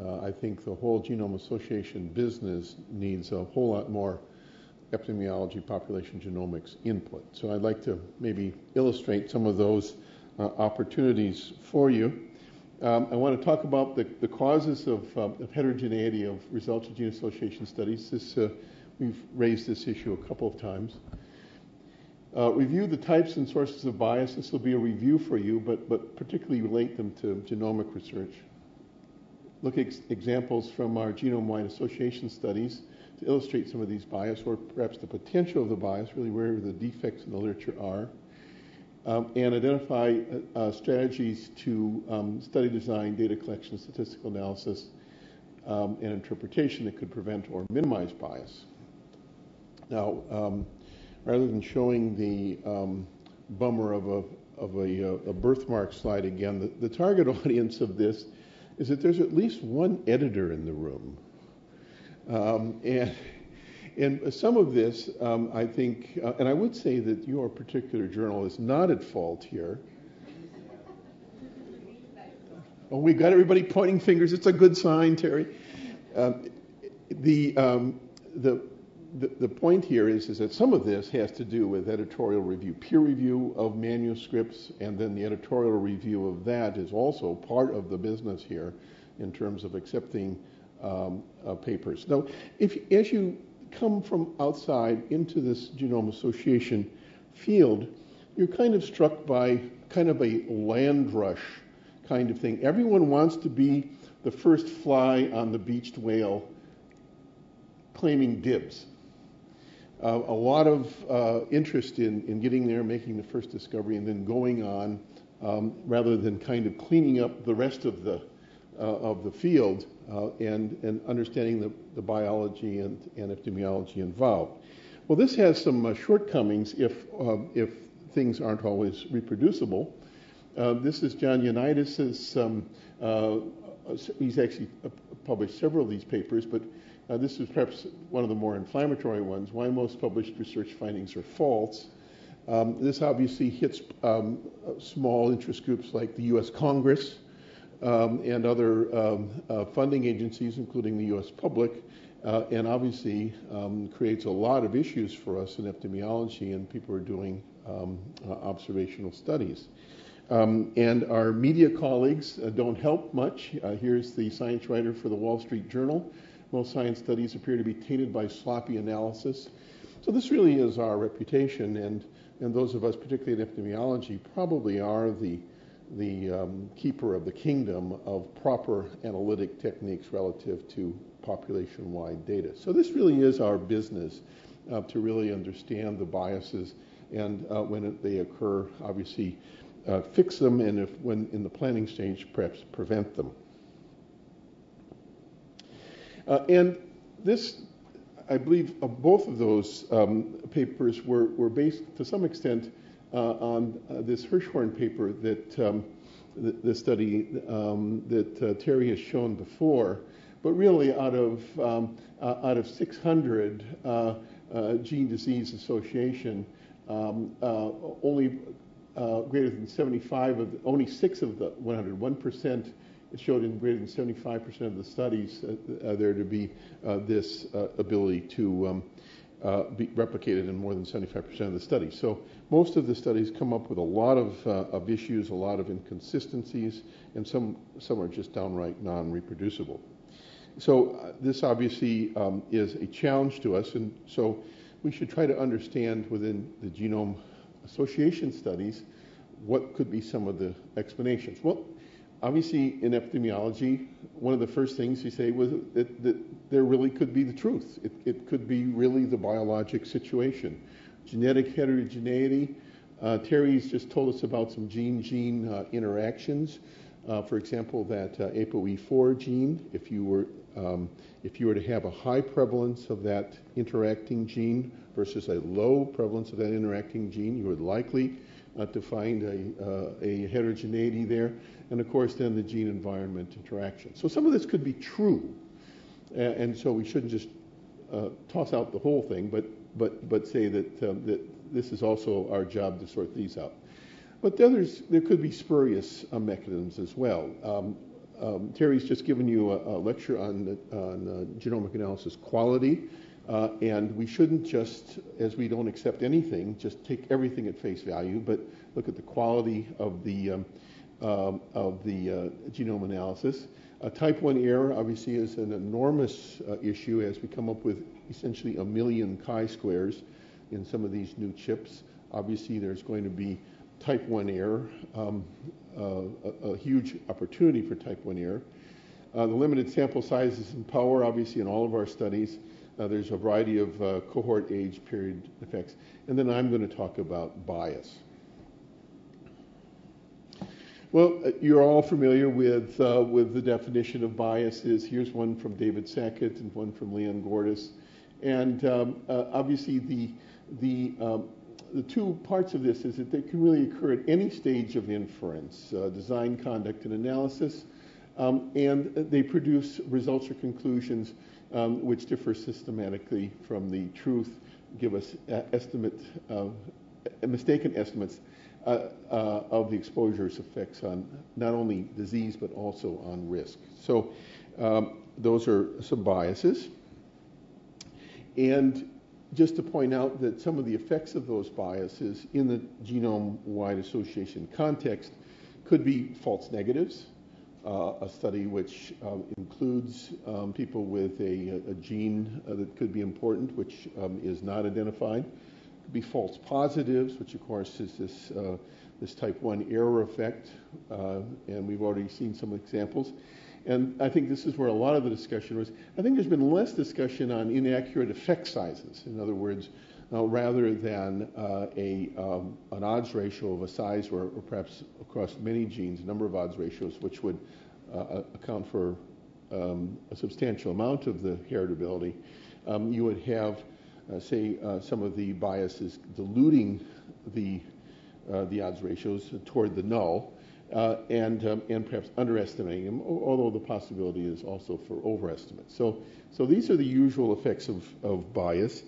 Uh, I think the whole Genome Association business needs a whole lot more epidemiology, population genomics input. So I'd like to maybe illustrate some of those uh, opportunities for you. Um, I want to talk about the, the causes of, uh, of, heterogeneity of results of gene association studies. This, uh, we've raised this issue a couple of times. Uh, review the types and sources of bias. This will be a review for you, but, but particularly relate them to genomic research. Look at ex- examples from our genome-wide association studies to illustrate some of these bias, or perhaps the potential of the bias, really where the defects in the literature are. Um, and identify uh, uh, strategies to um, study design, data collection, statistical analysis, um, and interpretation that could prevent or minimize bias. Now, um, rather than showing the um, bummer of a, of a, uh, a birthmark slide again, the, the, target audience of this is that there's at least one editor in the room. Um, and, and some of this, um, I think, uh, and I would say that your particular journal is not at fault here. Oh, we got everybody pointing fingers. It's a good sign, Terry. Um, the, um, the, the, point here is, is that some of this has to do with editorial review. Peer review of manuscripts and then the editorial review of that is also part of the business here in terms of accepting um, uh, papers. Now, if, as you come from outside into this Genome Association field, you're kind of struck by kind of a land rush kind of thing. Everyone wants to be the first fly on the beached whale claiming dibs uh, a lot of uh, interest in, in getting there, making the first discovery, and then going on um, rather than kind of cleaning up the rest of the, uh, of the field uh, and, and understanding the, the biology and, and epidemiology involved. Well, this has some uh, shortcomings if, um, if things aren't always reproducible. Uh, this is John Ioannidis', um, he's actually published several of these papers, but uh, this is perhaps one of the more inflammatory ones. Why most published research findings are false. Um, this obviously hits um, small interest groups like the U.S. Congress um, and other um, uh, funding agencies, including the U.S. public, uh, and obviously um, creates a lot of issues for us in epidemiology, and people are doing um, uh, observational studies. and our media colleagues uh, don't help much. Uh, here's the science writer for the Wall Street Journal. Most science studies appear to be tainted by sloppy analysis. So this really is our reputation, and, and those of us, particularly in epidemiology, probably are the, the um, keeper of the kingdom of proper analytic techniques relative to population-wide data. So this really is our business uh, to really understand the biases, and uh, when it, they occur, obviously uh, fix them, and if when in the planning stage, perhaps prevent them. Uh, and this, I believe, uh, both of those um, papers were, were based to some extent uh, on uh, this Hirschhorn paper that um, the, the, study um, that uh, Terry has shown before, but really out of um, uh, out of 600 gene disease association, um, only greater than 75 of the, only six of the 101 percent showed in greater than 75% of the studies uh, uh, there to be uh, this uh, ability to um, be replicated in more than 75% of the studies. So most of the studies come up with a lot of, of issues, a lot of inconsistencies, and some, some are just downright non-reproducible. So this obviously um, is a challenge to us, and so we should try to understand within the genome association studies what could be some of the explanations. Well, obviously in epidemiology, one of the first things you say was that, that there really could be the truth. It, it, could be really the biologic situation. Genetic heterogeneity. Uh, Terry's just told us about some gene-gene uh, interactions. Uh, for example, that uh, ApoE4 gene, if you were um, if you were to have a high prevalence of that interacting gene versus a low prevalence of that interacting gene, you would likely uh, to find a, uh, a heterogeneity there and of course then the gene environment interaction. So some of this could be true, and, so we shouldn't just uh, toss out the whole thing, but but but say that um, that this is also our job to sort these out. But the others, there could be spurious uh, mechanisms as well. Um, um, Terry's just given you a, a lecture on, on uh, genomic analysis quality, uh, and we shouldn't just, as we don't accept anything, just take everything at face value, but look at the quality of the um, um, of the uh, genome analysis. type 1 error obviously is an enormous uh, issue as we come up with essentially a million chi-squares in some of these new chips. Obviously, there's going to be type 1 error, um, uh, a, a, huge opportunity for type 1 error. Uh, the limited sample sizes and power, obviously, in all of our studies. Uh, there's a variety of uh, cohort age period effects. And then I'm going to talk about bias. Well, uh, you're all familiar with, uh, with the definition of biases. Here's one from David Sackett and one from Leon Gordis. And um, uh, obviously, the, the, um, the two parts of this is that they can really occur at any stage of inference, uh, design, conduct, and analysis. Um, and they produce results or conclusions um, which differ systematically from the truth, give us estimate, mistaken estimates uh, uh, of the exposure's effects on not only disease but also on risk. So um, those are some biases. And just to point out that some of the effects of those biases in the genome-wide association context could be false negatives, uh, a study which um, includes um, people with a, a gene uh, that could be important, which um, is not identified Could be false positives, which of course is this, uh, this type 1 error effect, uh, and we've already seen some examples. And I think this is where a lot of the discussion was. I think there's been less discussion on inaccurate effect sizes. In other words, rather than uh, a, um, an odds ratio of a size or, or, perhaps across many genes, a number of odds ratios, which would uh, account for um, a substantial amount of the heritability, um, you would have uh, say uh, some of the biases diluting the uh, the odds ratios toward the null, and um, and perhaps underestimating them, although the possibility is also for overestimate. So so these are the usual effects of, of bias.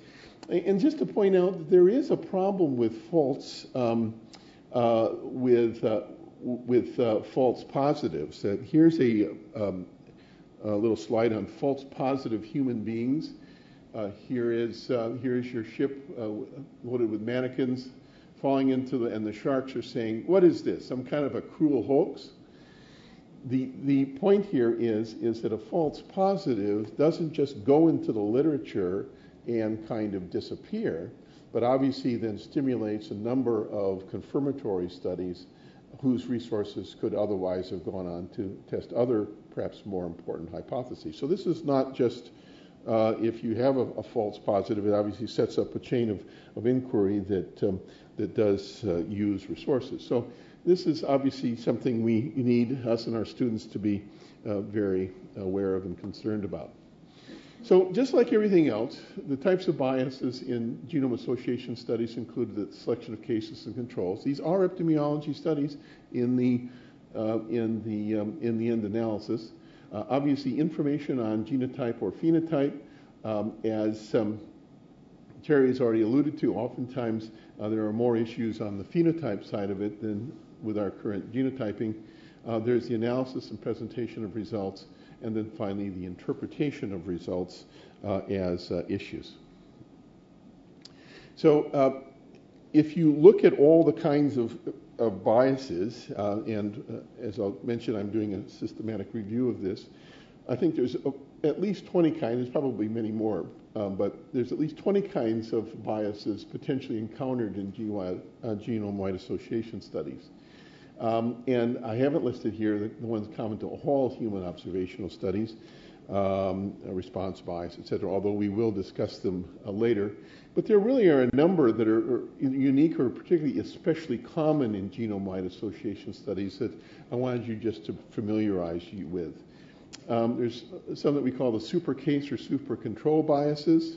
And just to point out that there is a problem with false um, uh, with uh, with uh, false positives. here's a, um, a, little slide on false positive human beings. Uh, here is uh, here is your ship uh, loaded with mannequins falling into the and the sharks are saying, "What is this? Some kind of a cruel hoax?" The the point here is is that a false positive doesn't just go into the literature and kind of disappear, but obviously then stimulates a number of confirmatory studies whose resources could otherwise have gone on to test other, perhaps more important hypotheses. So this is not just uh, if you have a, a, false positive, it obviously sets up a chain of, of inquiry that, um, that does uh, use resources. So this is obviously something we need us and our students to be uh, very aware of and concerned about. So just like everything else, the types of biases in genome association studies include the selection of cases and controls. These are epidemiology studies in the, uh, in the, um, in the end analysis. Uh, obviously, information on genotype or phenotype, um, as um, Terry has already alluded to, oftentimes uh, there are more issues on the phenotype side of it than with our current genotyping. Uh, there's the analysis and presentation of results, and then finally the interpretation of results uh, as uh, issues. So uh, if you look at all the kinds of of biases, uh, and uh, as I'll mention, I'm doing a systematic review of this. I think there's a, at least 20 kinds, there's probably many more, um, but there's at least 20 kinds of biases potentially encountered in uh, genome-wide association studies. Um, and I haven't listed here the, the ones common to all human observational studies um, response bias, et cetera, although we will discuss them uh, later. But there really are a number that are, are, unique or particularly especially common in genome-wide association studies that I wanted you just to familiarize you with. Um, there's some that we call the super case or super control biases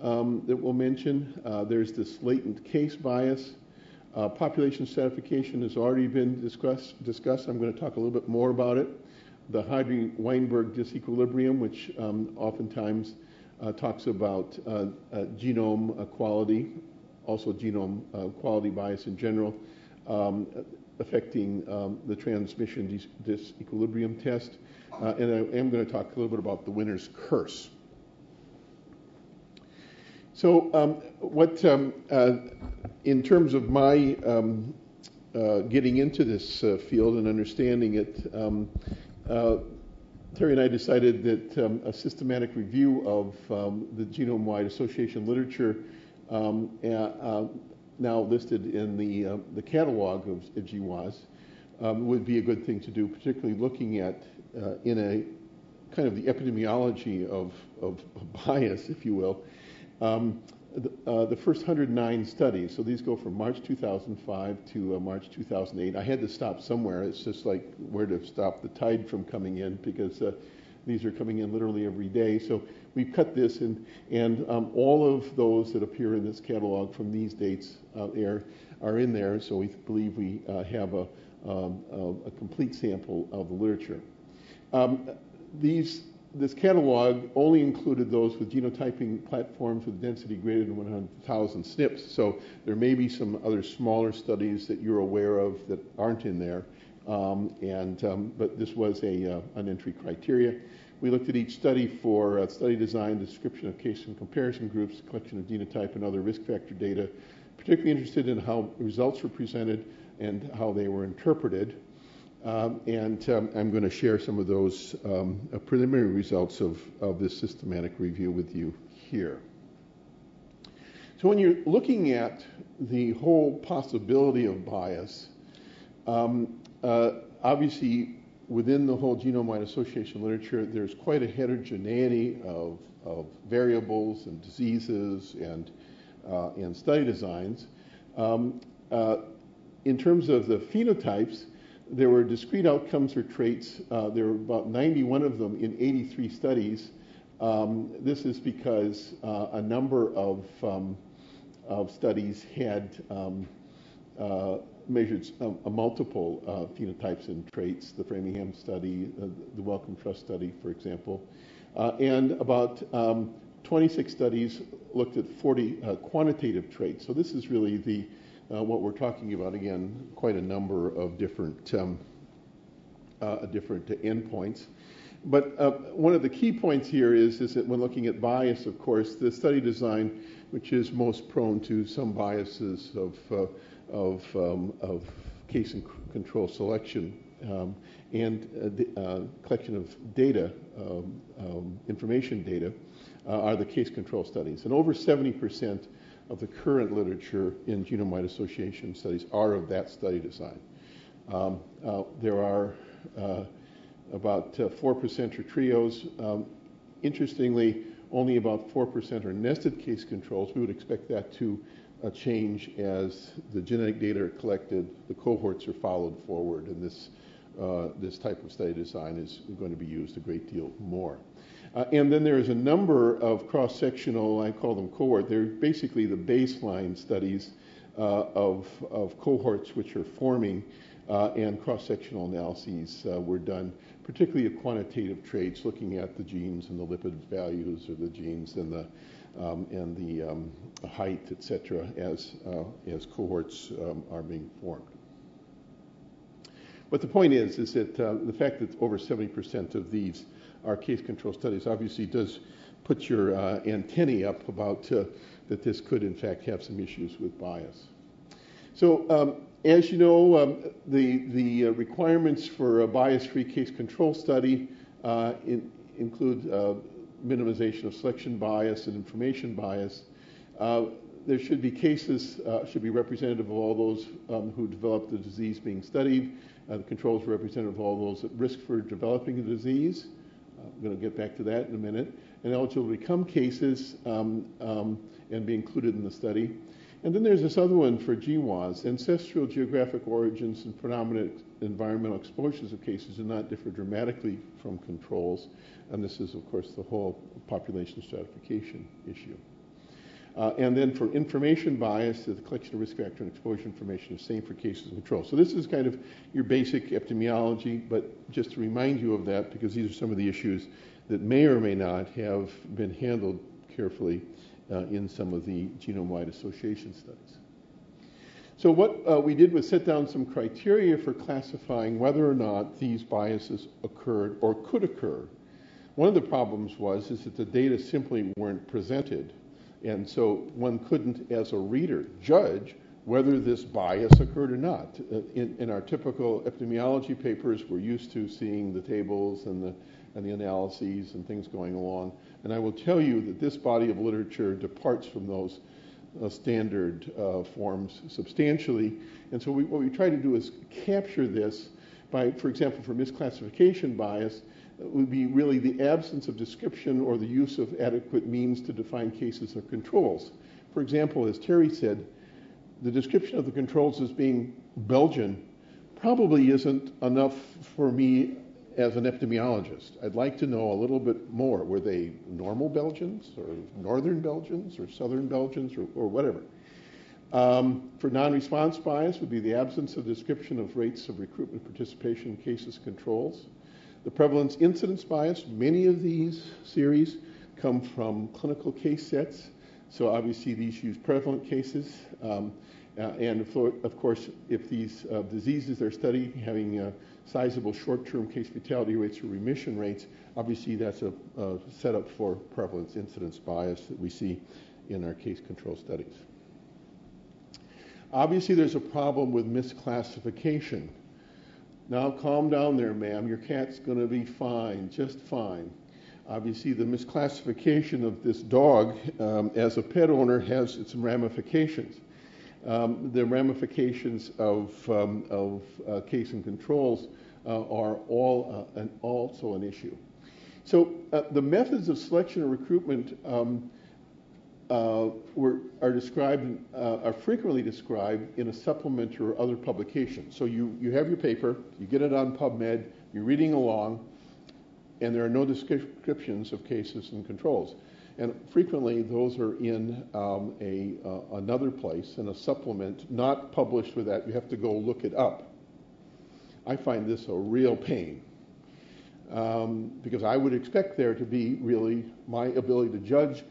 um, that we'll mention. Uh, there's this latent case bias. Uh, population stratification has already been discussed, discussed. I'm going to talk a little bit more about it the Hardy-Weinberg disequilibrium, which um, oftentimes uh, talks about uh, uh, genome quality, also genome quality bias in general. Um, affecting um, the transmission dis- disequilibrium test. Uh, and I am going to talk a little bit about the winner's curse. So, um, what, um, uh, in terms of my um, uh, getting into this uh, field and understanding it, um, uh, Terry and I decided that um, a systematic review of um, the genome-wide association literature, um, uh, now listed in the uh, the catalog of, GWAS, would be a good thing to do, particularly looking at uh, in a kind of the epidemiology of, of bias, if you will. Um, the, uh, the, first 109 studies, so these go from March 2005 to uh, March 2008. I had to stop somewhere. It's just like where to stop the tide from coming in because uh, these are coming in literally every day. So we've cut this, and, and um, all of those that appear in this catalog from these dates out there are in there. So we believe we uh, have a, um, a, a, complete sample of the literature. Um, these this catalog only included those with genotyping platforms with density greater than 100,000 SNPs. So there may be some other smaller studies that you're aware of that aren't in there. Um, and um, but this was a uh, an entry criteria. We looked at each study for uh, study design, description of case and comparison groups, collection of genotype and other risk factor data. Particularly interested in how results were presented and how they were interpreted. Um, and um, I'm going to share some of those um, uh, preliminary results of, of this systematic review with you here. So, when you're looking at the whole possibility of bias, um, uh, obviously within the whole genome-wide association literature, there's quite a heterogeneity of, of variables and diseases and, uh, and study designs. Um, uh, in terms of the phenotypes, there were discrete outcomes or traits. Uh, there were about 91 of them in 83 studies. Um, this is because uh, a number of, um, of studies had um, uh, measured a, multiple uh, phenotypes and traits, the Framingham study, uh, the Wellcome Trust study, for example. Uh, and about um, 26 studies looked at 40 quantitative traits. So this is really the uh, what we're talking about, again, quite a number of different, um, uh, different endpoints. But uh, one of the key points here is, is that when looking at bias, of course, the study design, which is most prone to some biases of, uh, of, um, of case and control selection um, and uh, the, uh, collection of data, um, um, information data, are the case control studies. And over 70 percent of the current literature in genome-wide association studies are of that study design. Um, uh, there are uh, about uh, 4% are trios. Um, interestingly, only about 4% are nested case controls. We would expect that to uh, change as the genetic data are collected, the cohorts are followed forward, and this, uh, this type of study design is going to be used a great deal more. Uh, and then there's a number of cross-sectional, I call them cohort, they're basically the baseline studies uh, of, of cohorts which are forming uh, and cross-sectional analyses uh, were done, particularly of quantitative traits, looking at the genes and the lipid values of the genes and the, um, and the um, height, et cetera, as, uh, as cohorts um, are being formed. But the point is, is that uh, the fact that over 70% of these our case control studies obviously does put your uh, antennae up about uh, that this could in fact have some issues with bias. So um, as you know, um, the, the uh, requirements for a bias-free case control study uh, in, include uh, minimization of selection bias and information bias. There should be cases, should be representative of all those um, who developed the disease being studied. the controls representative of all those at risk for developing the disease. I'm going to get back to that in a minute, and eligible to become cases um, um, and be included in the study. And then there's this other one for GWAS. Ancestral geographic origins and predominant environmental exposures of cases do not differ dramatically from controls. And this is, of course, the whole population stratification issue. Uh, and then for information bias, the collection of risk factor and exposure information is same for cases and controls. So this is kind of your basic epidemiology, but just to remind you of that, because these are some of the issues that may or may not have been handled carefully uh, in some of the genome-wide association studies. So what uh, we did was set down some criteria for classifying whether or not these biases occurred or could occur. One of the problems was is that the data simply weren't presented, and so one couldn't, as a reader, judge whether this bias occurred or not. Uh, in, in, our typical epidemiology papers, we're used to seeing the tables and the, and the analyses and things going along. And I will tell you that this body of literature departs from those uh, standard uh, forms substantially. And so we, what we try to do is capture this by, for example, for misclassification bias, would be really the absence of description or the use of adequate means to define cases or controls. For example, as Terry said, the description of the controls as being Belgian probably isn't enough for me as an epidemiologist. I'd like to know a little bit more. Were they normal Belgians or northern Belgians or southern Belgians or, or whatever? Um, for non-response bias would be the absence of description of rates of recruitment participation cases controls. The prevalence incidence bias, many of these series come from clinical case sets. So obviously these use prevalent cases. Um, uh, and of course, if these uh, diseases they're studying having sizable short-term case fatality rates or remission rates, obviously that's a, a setup for prevalence incidence bias that we see in our case control studies. Obviously, there's a problem with misclassification. Now, calm down there, ma'am. Your cat's going to be fine, just fine. Obviously, the misclassification of this dog um, as a pet owner has some ramifications um, the ramifications of, um, of uh, case and controls uh, are all uh, an, also an issue. So uh, the methods of selection and recruitment um, were, are described, uh, are frequently described in a supplement or other publication. So you, you have your paper, you get it on PubMed, you're reading along, and there are no descriptions of cases and controls. And frequently, those are in um, a, uh, another place in a supplement, not published with that. You have to go look it up. I find this a real pain um, because I would expect there to be really my ability to judge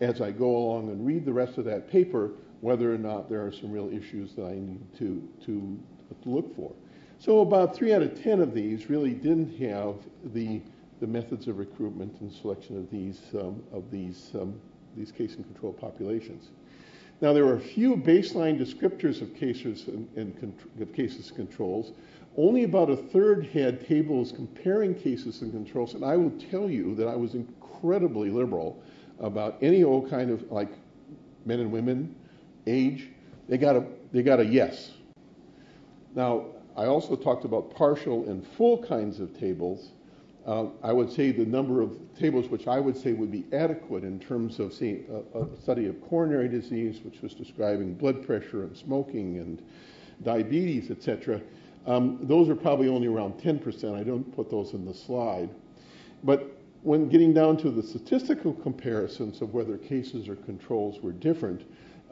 as I go along and read the rest of that paper whether or not there are some real issues that I need to, to, to look for. So about three out of ten of these really didn't have the the methods of recruitment and selection of these um, of these um, these case and control populations. Now there are a few baseline descriptors of cases and, and of cases and controls. Only about a third had tables comparing cases and controls, and I will tell you that I was incredibly liberal about any old kind of like men and women, age. They got a they got a yes. Now I also talked about partial and full kinds of tables uh, I would say the number of tables which I would say would be adequate in terms of seeing a, a study of coronary disease, which was describing blood pressure and smoking and diabetes, etc. Um, those are probably only around 10%. I don't put those in the slide. But when getting down to the statistical comparisons of whether cases or controls were different,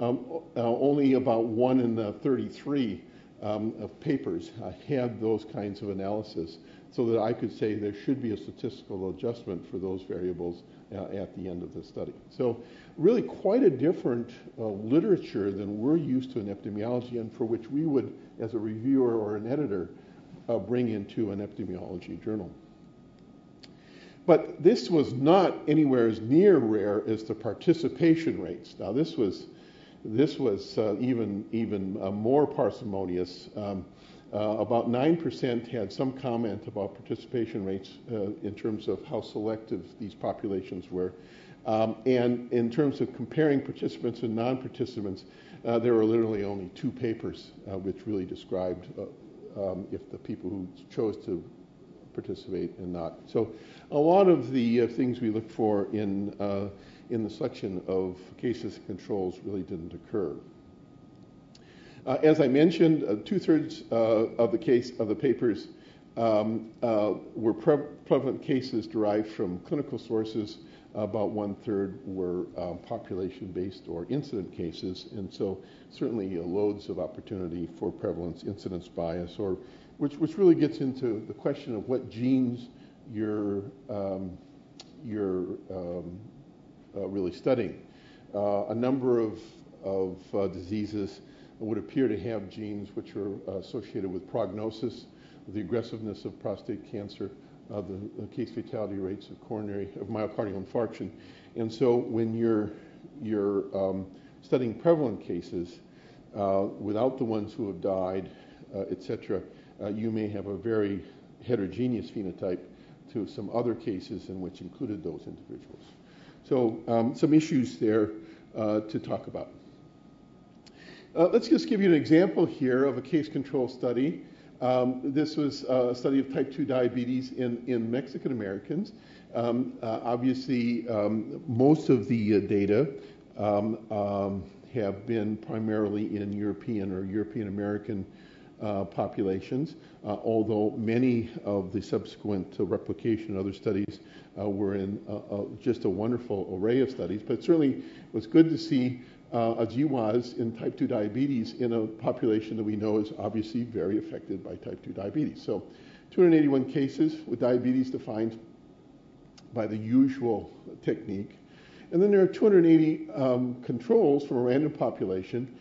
um, uh, only about 1 in the 33 um, of papers uh, had those kinds of analysis so that I could say there should be a statistical adjustment for those variables uh, at the end of the study. So really quite a different uh, literature than we're used to in epidemiology and for which we would, as a reviewer or an editor, uh, bring into an epidemiology journal. But this was not anywhere as near rare as the participation rates. Now this was this was uh, even even uh, more parsimonious. Um, uh, about 9% had some comment about participation rates uh, in terms of how selective these populations were. Um, and in terms of comparing participants and non participants, uh, there were literally only two papers uh, which really described um, if the people who chose to participate and not. So, a lot of the uh, things we look for in, in the selection of cases and controls really didn't occur. Uh, as I mentioned, uh, two-thirds uh, of the case of the papers um, uh, were pre- prevalent cases derived from clinical sources. About one-third were um, population-based or incident cases, and so certainly uh, loads of opportunity for prevalence incidence bias, or which, which really gets into the question of what genes you're um, you're um, uh, really studying. a number of of diseases would appear to have genes which are associated with prognosis, the aggressiveness of prostate cancer, uh, the, the, case fatality rates of coronary of myocardial infarction. And so when you're you're um, studying prevalent cases uh, without the ones who have died, uh, etc., uh, you may have a very heterogeneous phenotype to some other cases in which included those individuals. So um, some issues there uh, to talk about. Uh, let's just give you an example here of a case control study. Um, this was a study of type 2 diabetes in, in Mexican Americans. Um, uh, obviously, um, most of the uh, data um, um, have been primarily in European or European American populations, uh, although many of the subsequent replication and other studies uh, were in uh, just a wonderful array of studies. But certainly, it was good to see uh, a GWAS in type 2 diabetes in a population that we know is obviously very affected by type 2 diabetes. So 281 cases with diabetes defined by the usual technique. And then there are 280 um, controls from a random population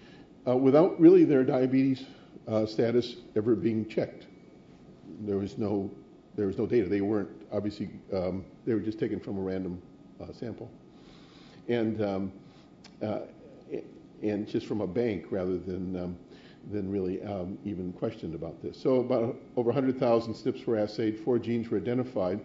uh, without really their diabetes uh, status ever being checked. There was no there was no data. They weren't obviously um, they were just taken from a random uh, sample, and um, uh, and just from a bank rather than um, than really um, even questioned about this. So about over 100,000 SNPs were assayed, four genes were identified.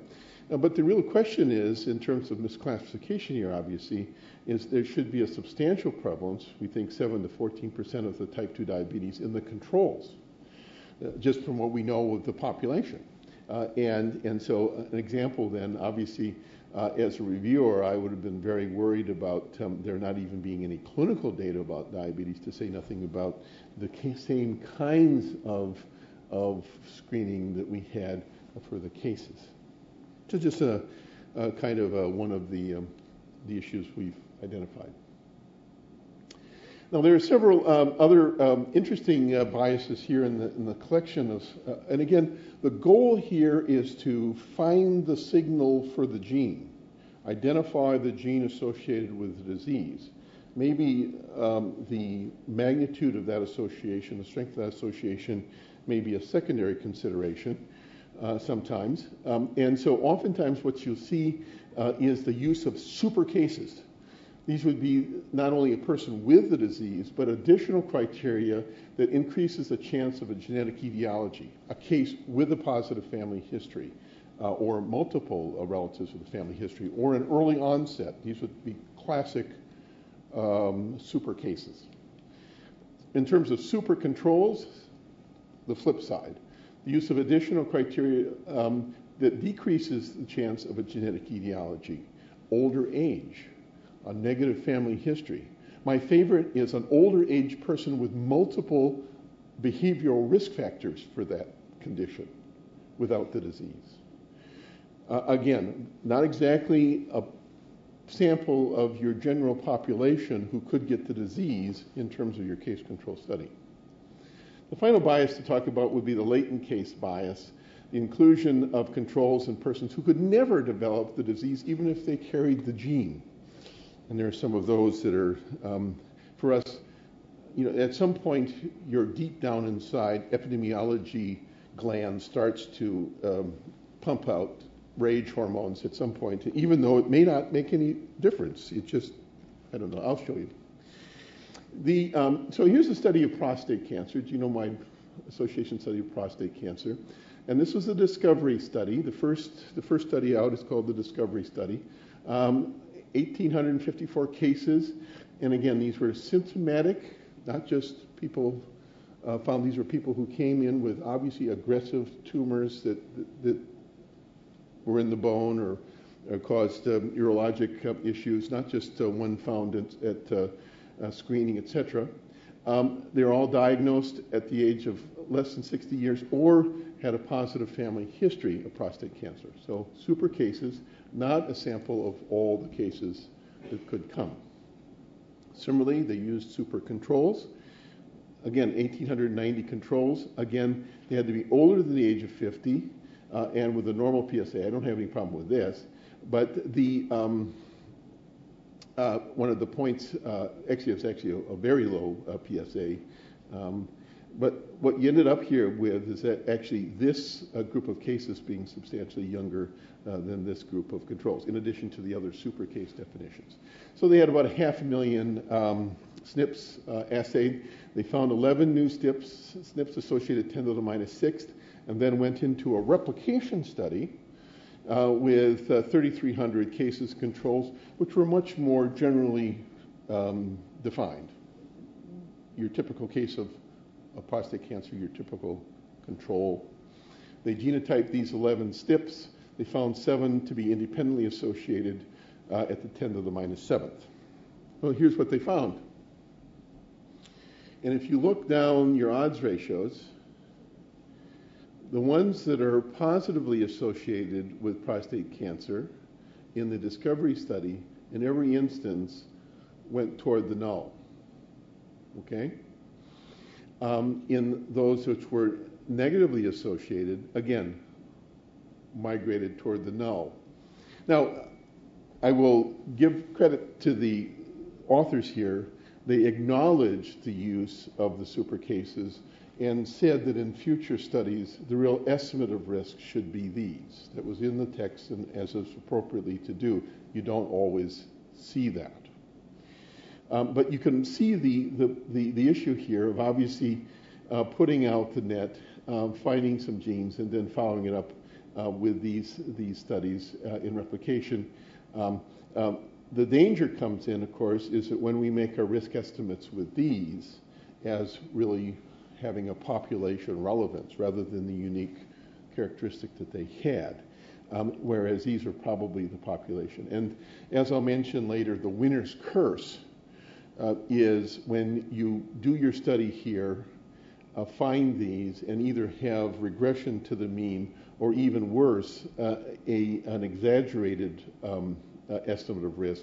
But the real question is, in terms of misclassification here, obviously, is there should be a substantial prevalence, we think 7 to 14 percent of the type 2 diabetes in the controls, uh, just from what we know of the population. Uh, and, and so an example then, obviously, uh, as a reviewer, I would have been very worried about um, there not even being any clinical data about diabetes, to say nothing about the same kinds of, of screening that we had for the cases. So just a, a kind of a, one of the, um, the issues we've identified. Now, there are several um, other um, interesting uh, biases here in the, in the collection of, uh, and again, the goal here is to find the signal for the gene, identify the gene associated with the disease. Maybe um, the magnitude of that association, the strength of that association, may be a secondary consideration uh, sometimes. Um, and so, oftentimes, what you'll see uh, is the use of super cases these would be not only a person with the disease, but additional criteria that increases the chance of a genetic etiology, a case with a positive family history, uh, or multiple uh, relatives with a family history, or an early onset. These would be classic um, super cases. In terms of super controls, the flip side, the use of additional criteria um, that decreases the chance of a genetic etiology, older age, a negative family history. My favorite is an older age person with multiple behavioral risk factors for that condition without the disease. Uh, again, not exactly a sample of your general population who could get the disease in terms of your case control study. The final bias to talk about would be the latent case bias, the inclusion of controls in persons who could never develop the disease even if they carried the gene and there are some of those that are, um, for us, you know, at some point, your deep down inside epidemiology gland starts to um, pump out rage hormones at some point, even though it may not make any difference. It just, I don't know, I'll show you. The, um, so here's a study of prostate cancer. Genome-wide association study of prostate cancer? And this was a discovery study. The first, the first study out is called the discovery study. Um, 1,854 cases. And again, these were symptomatic, not just people uh, found these were people who came in with obviously aggressive tumors that, that, that were in the bone or, or caused um, urologic uh, issues, not just uh, one found at, at uh, screening, etc. Um, they're all diagnosed at the age of less than 60 years or had a positive family history of prostate cancer. So super cases not a sample of all the cases that could come. Similarly, they used super controls. Again, 1,890 controls. Again, they had to be older than the age of 50 uh, and with a normal PSA. I don't have any problem with this. But the um, one of the points, uh, actually, it's actually a, very low uh, PSA, Um, but what you ended up here with is that actually this uh, group of cases being substantially younger uh, than this group of controls, in addition to the other super case definitions. So they had about a half a million um, SNPs uh, assayed. They found 11 new SNPs, SNPs associated 10 to the minus sixth, and then went into a replication study uh, with uh, 3,300 cases controls, which were much more generally um, defined. Your typical case of, of prostate cancer, your typical control. They genotyped these 11 SNPs. They found seven to be independently associated uh, at the 10 to the minus seventh. Well, here's what they found. And if you look down your odds ratios, the ones that are positively associated with prostate cancer in the discovery study, in every instance, went toward the null. Okay? Um, in those which were negatively associated, again, migrated toward the null. Now, I will give credit to the authors here. They acknowledged the use of the super cases and said that in future studies, the real estimate of risk should be these. That was in the text and as is appropriately to do. You don't always see that. Um, but you can see the, the, the, the, issue here of obviously uh, putting out the net, um, finding some genes, and then following it up uh, with these, these studies uh, in replication. Um, um, the danger comes in, of course, is that when we make our risk estimates with these as really having a population relevance rather than the unique characteristic that they had. Um, whereas these are probably the population. And as I'll mention later, the winner's curse uh, is when you do your study here, uh, find these, and either have regression to the mean or even worse, uh, a, an exaggerated um, uh, estimate of risk,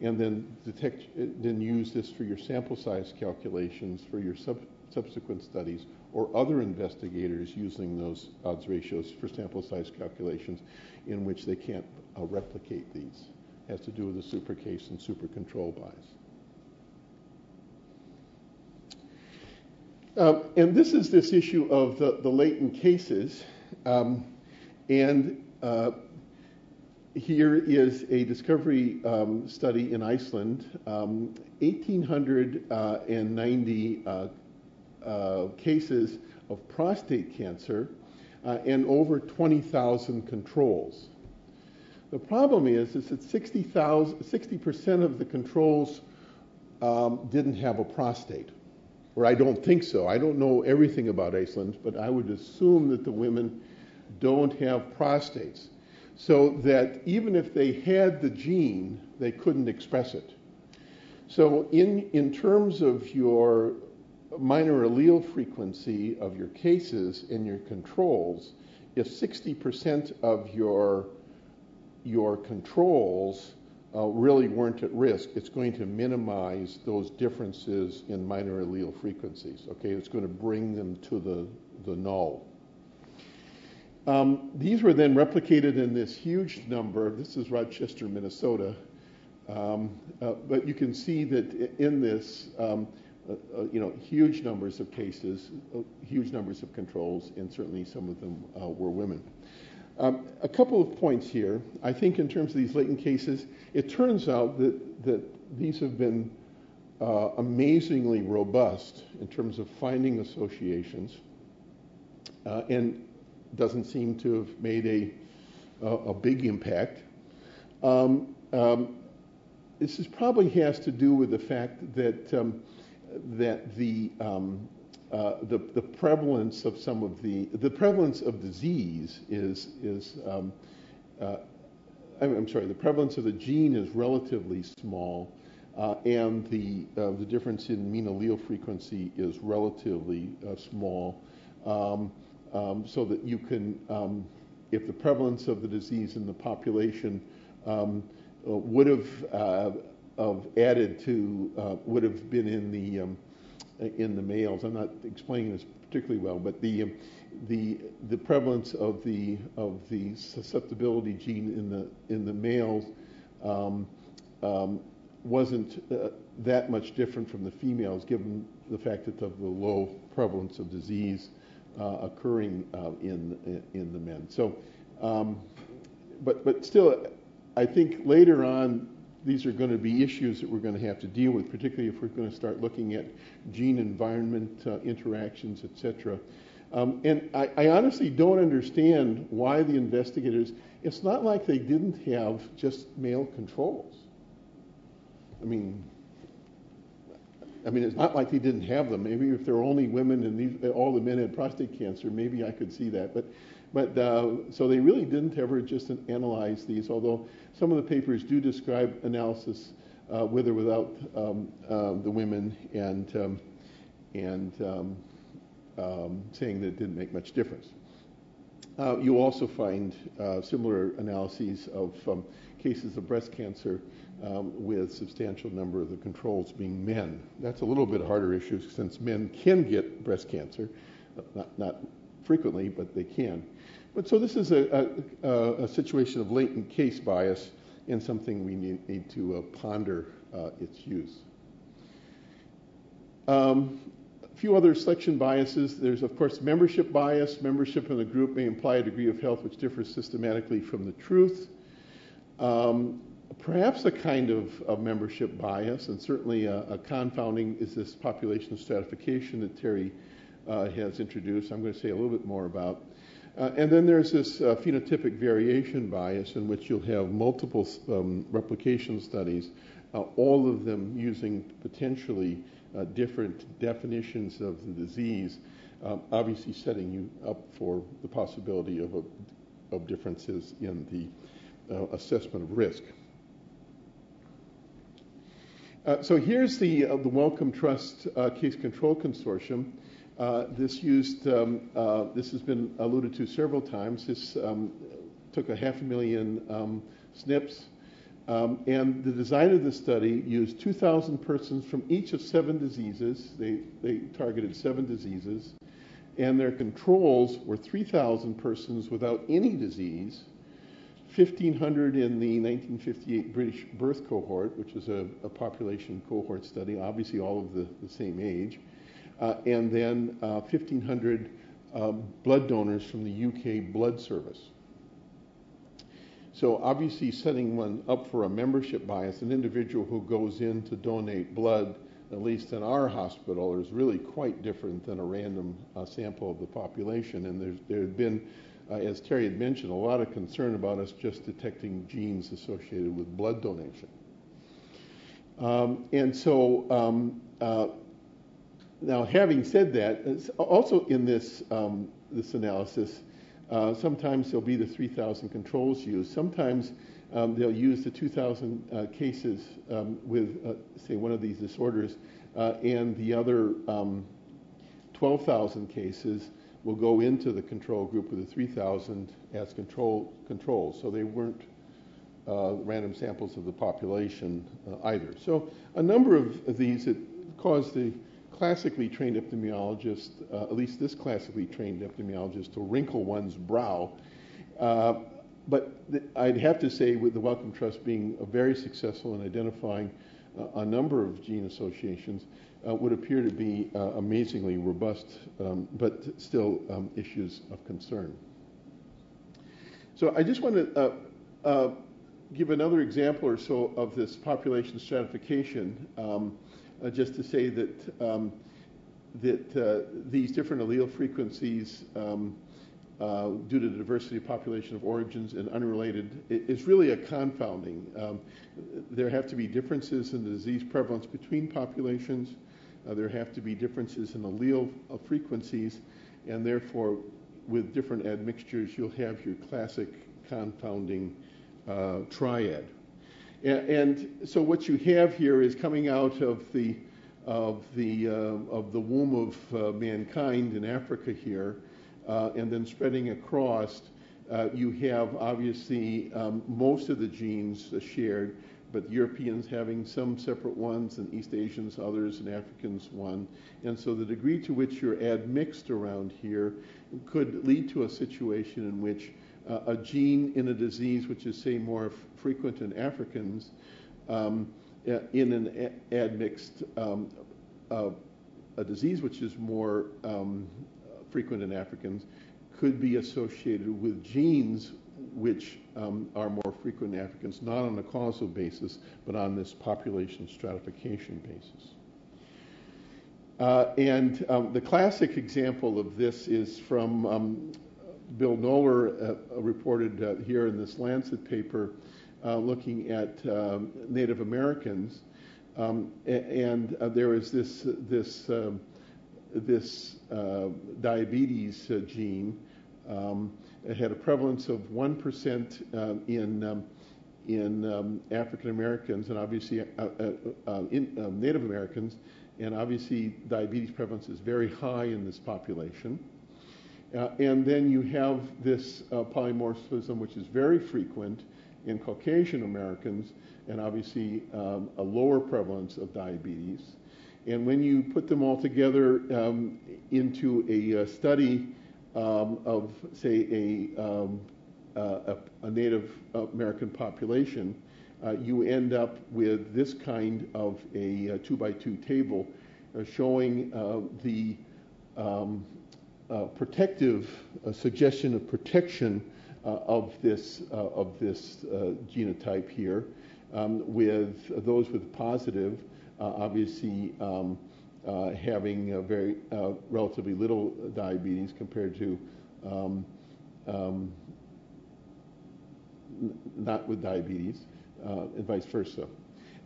and then detect, then use this for your sample size calculations for your sub, subsequent studies or other investigators using those odds ratios for sample size calculations in which they can't uh, replicate these. It has to do with the super case and super control bias. Um, and this is this issue of the, the latent cases. Um, and uh, here is a discovery um, study in Iceland. 1,890 um, uh, uh, cases of prostate cancer uh, and over 20,000 controls. The problem is, is that 60% of the controls um, didn't have a prostate. Or I don't think so. I don't know everything about Iceland, but I would assume that the women don't have prostates. So that even if they had the gene, they couldn't express it. So, in, in terms of your minor allele frequency of your cases and your controls, if 60% of your, your controls uh, really weren't at risk, it's going to minimize those differences in minor allele frequencies. Okay, it's going to bring them to the, the null. Um, these were then replicated in this huge number. This is Rochester, Minnesota. Um, uh, but you can see that in this, um, you know, huge numbers of cases, uh, huge numbers of controls, and certainly some of them uh, were women. Um, a couple of points here. I think in terms of these latent cases, it turns out that, that these have been uh, amazingly robust in terms of finding associations uh, and doesn't seem to have made a, a, a big impact. Um, um, this is probably has to do with the fact that, um, that the um, uh, the, the prevalence of some of the the prevalence of disease is is um, uh, I'm, sorry the prevalence of the gene is relatively small uh, and the uh, the difference in mean allele frequency is relatively uh, small. Um, um, so that you can um, if the prevalence of the disease in the population um, would have of added to would have been in the um, in the males. I'm not explaining this particularly well, but the um, the the prevalence of the of the susceptibility gene in the in the males um, um, wasn't uh, that much different from the females, given the fact that of the low prevalence of disease uh, occurring uh, in in the men. So, um, but but still, I think later on these are going to be issues that we're going to have to deal with, particularly if we're going to start looking at gene environment uh, interactions, etc. Um, and I, I, honestly don't understand why the investigators, it's not like they didn't have just male controls. I mean, I mean, it's not like they didn't have them. Maybe if there were only women and these, all the men had prostate cancer, maybe I could see that. But, but uh, so they really didn't ever just analyze these, although some of the papers do describe analysis uh, with or without um, uh, the women and, um, and um, um, saying that it didn't make much difference. Uh, you also find uh, similar analyses of um, cases of breast cancer with substantial number of the controls being men. That's a little bit harder issue since men can get breast cancer, not, not frequently, but they can. But so this is a, a, a situation of latent case bias and something we need, need to uh, ponder uh, its use. Um, a few other selection biases. There's, of course, membership bias. Membership in a group may imply a degree of health which differs systematically from the truth. Um, perhaps a kind of, of, membership bias, and certainly a, a, confounding is this population stratification that Terry uh, has introduced. I'm going to say a little bit more about. Uh, and then there's this uh, phenotypic variation bias in which you'll have multiple um, replication studies, uh, all of them using potentially uh, different definitions of the disease, um, obviously setting you up for the possibility of, a, of differences in the uh, assessment of risk. Uh, so here's the, the Wellcome Trust Case Control Consortium. Uh, this used, um, uh, this has been alluded to several times. This um, took a half a million um, SNPs, um, and the design of the study used 2,000 persons from each of seven diseases. They, they targeted seven diseases, and their controls were 3,000 persons without any disease, 1,500 in the 1958 British birth cohort, which was a, a population cohort study, obviously all of the, the same age and then 1,500 uh, um, blood donors from the UK Blood Service. So obviously setting one up for a membership bias, an individual who goes in to donate blood, at least in our hospital, is really quite different than a random uh, sample of the population. And there's, there had been, uh, as Terry had mentioned, a lot of concern about us just detecting genes associated with blood donation. Um, and so um, uh, now, having said that, also in this, um, this analysis, uh, sometimes there'll be the 3,000 controls used. Sometimes um, they'll use the 2,000 uh, cases um, with, uh, say, one of these disorders, uh, and the other um, 12,000 cases will go into the control group with the 3,000 as control controls. So they weren't uh, random samples of the population uh, either. So a number of these that caused the classically trained epidemiologist, uh, at least this classically trained epidemiologist, to wrinkle one's brow. Uh, but th- I'd have to say, with the Wellcome Trust being very successful in identifying uh, a number of gene associations, uh, would appear to be uh, amazingly robust, um, but still um, issues of concern. So I just want to give another example or so of this population stratification. Um, uh, just to say that um, that uh, these different allele frequencies, um, uh, due to the diversity of population of origins and unrelated, is really a confounding. Um, there have to be differences in the disease prevalence between populations. Uh, there have to be differences in allele frequencies, and therefore, with different admixtures, you'll have your classic confounding uh, triad. And, so what you have here is coming out of the of the uh, of the womb of uh, mankind in Africa here, uh, and then spreading across. Uh, you have obviously um, most of the genes shared, but Europeans having some separate ones, and East Asians others, and Africans one. And so the degree to which you're admixed around here could lead to a situation in which a gene in a disease which is, say, more frequent in Africans um, in an admixed um, uh, a disease which is more um, frequent in Africans could be associated with genes which um, are more frequent in Africans, not on a causal basis, but on this population stratification basis. Uh, and um, the classic example of this is from um, Bill Knowler, uh, reported uh, here in this Lancet paper, uh, looking at um, Native Americans. Um, and uh, there is this, this, um, this uh, diabetes gene. Um, it had a prevalence of 1% in, um, in um, African Americans and obviously in Native Americans. And obviously, diabetes prevalence is very high in this population. Uh, and then you have this uh, polymorphism, which is very frequent in Caucasian Americans, and obviously um, a lower prevalence of diabetes. And when you put them all together um, into a, a study um, of, say, a, um, uh, a, a, Native American population, uh, you end up with this kind of a, a two by two table uh, showing uh, the um, uh, protective suggestion of protection of this of this genotype here, um, with those with positive, obviously. Um, uh, having very uh, relatively little diabetes compared to um, um, not with diabetes, uh, and vice versa.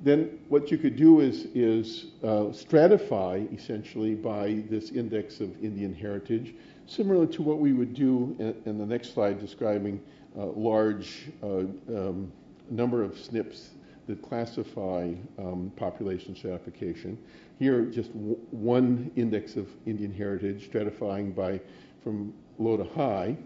Then what you could do is, is uh, stratify essentially by this index of Indian heritage, similar to what we would do in, in the next slide describing uh, large uh, um, number of SNPs that classify um, population stratification. Here, just w- one index of Indian heritage, stratifying by from low to high.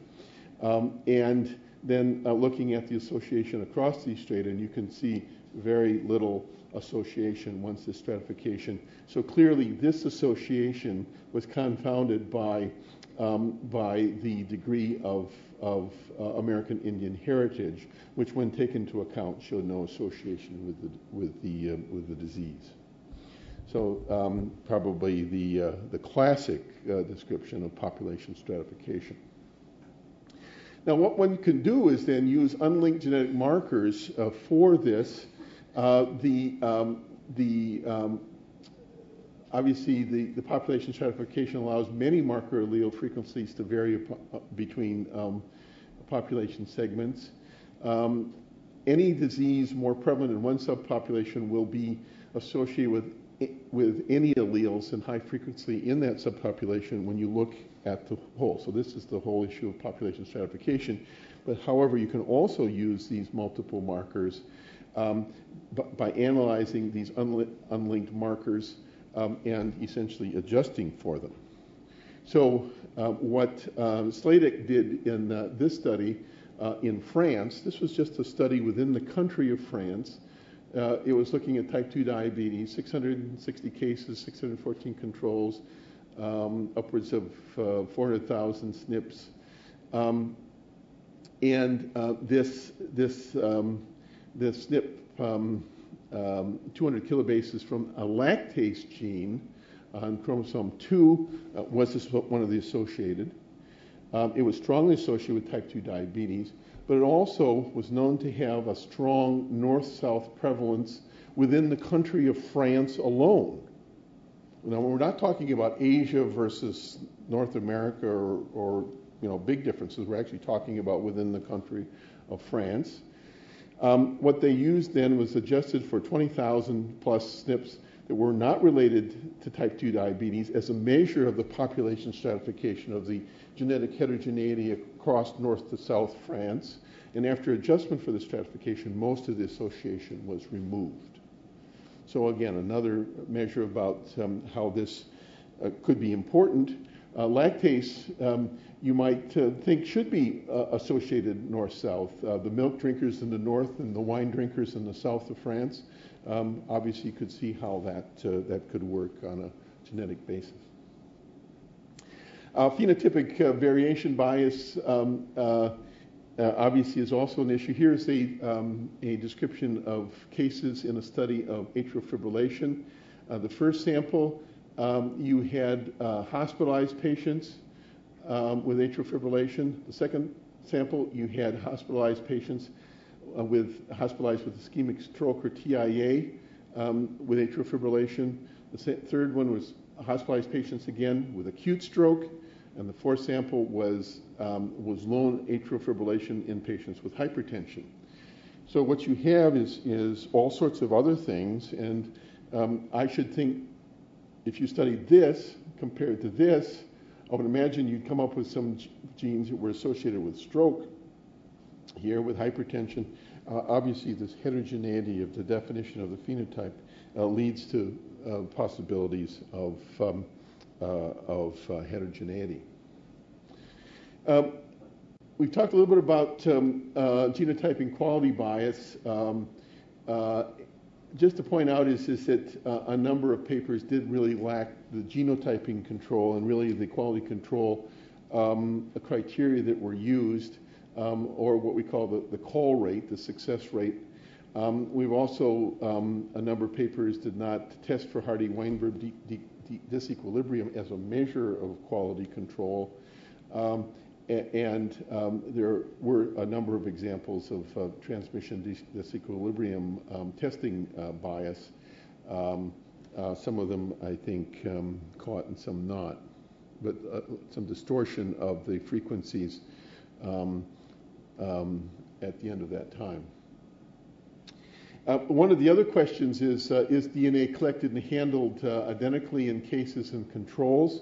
Um, and then uh, looking at the association across these strata, and you can see very little association once this stratification. So clearly, this association was confounded by um, by the degree of, of uh, American Indian heritage, which, when taken into account, showed no association with the with the uh, with the disease. So um, probably the uh, the classic uh, description of population stratification. Now, what one can do is then use unlinked genetic markers uh, for this. Uh, the um, the um, obviously the, the population stratification allows many marker allele frequencies to vary uh, between um, population segments. Um, any disease more prevalent in one subpopulation will be associated with with any alleles in high frequency in that subpopulation when you look at the whole. So this is the whole issue of population stratification. But however, you can also use these multiple markers um, by analyzing these unli- unlinked markers um, and essentially adjusting for them. So uh, what um, Sladek did in uh, this study uh, in France, this was just a study within the country of France. Uh, it was looking at type 2 diabetes, 660 cases, 614 controls, um, upwards of uh, 400,000 SNPs. Um, and this, this, um, this SNP, um, um, 200 kilobases from a lactase gene on chromosome 2 uh, was one of the associated. Um, it was strongly associated with type 2 diabetes, but it also was known to have a strong north south prevalence within the country of France alone. Now, we're not talking about Asia versus North America or, or, you know big differences. We're actually talking about within the country of France. Um, what they used then was adjusted for 20,000 plus SNPs that were not related to type 2 diabetes as a measure of the population stratification of the genetic heterogeneity across north to south France. And after adjustment for the stratification, most of the association was removed. So again, another measure about um, how this uh, could be important. Uh, lactase, um, you might uh, think should be uh, associated north-south. Uh, the milk drinkers in the north and the wine drinkers in the south of France. Um, obviously, you could see how that uh, that could work on a genetic basis. phenotypic variation bias. Um, uh, obviously is also an issue. Here's a, um, a description of cases in a study of atrial fibrillation. Uh, the first sample, um, you had uh, hospitalized patients um, with atrial fibrillation. The second sample, you had hospitalized patients uh, with hospitalized with ischemic stroke or TIA um, with atrial fibrillation. The third one was hospitalized patients again with acute stroke, and the fourth sample was um, was lone atrial fibrillation in patients with hypertension. So what you have is is all sorts of other things, and um, I should think if you study this compared to this, I would imagine you'd come up with some genes that were associated with stroke here with hypertension. Uh, obviously, this heterogeneity of the definition of the phenotype uh, leads to uh, possibilities of, um, uh, of uh, heterogeneity. Um, we've talked a little bit about um, uh, genotyping quality bias. Um, just to point out is, is that a number of papers did really lack the genotyping control and really the quality control um, criteria that were used um, or what we call the, the call rate, the success rate. Um, we've also, um, a number of papers did not test for Hardy-Weinberg disequilibrium as a measure of quality control. And um, there were a number of examples of uh, transmission disequilibrium um, testing uh, bias. Um, uh, some of them, I think, um, caught and some not, but uh, some distortion of the frequencies um, um, at the end of that time. Uh, one of the other questions is uh, Is DNA collected and handled identically in cases and controls?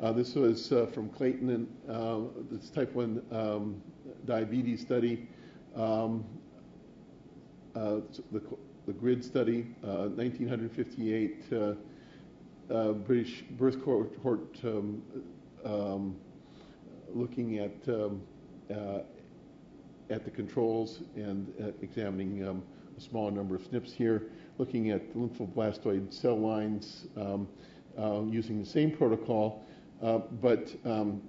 Uh, this was uh, from Clayton and uh, this type 1 um, diabetes study. Um, the, the, GRID study, 1958, British birth cohort um, um, looking at um, at the controls and uh, examining um, a small number of SNPs here, looking at lymphoblastoid cell lines uh, using the same protocol, uh, but um,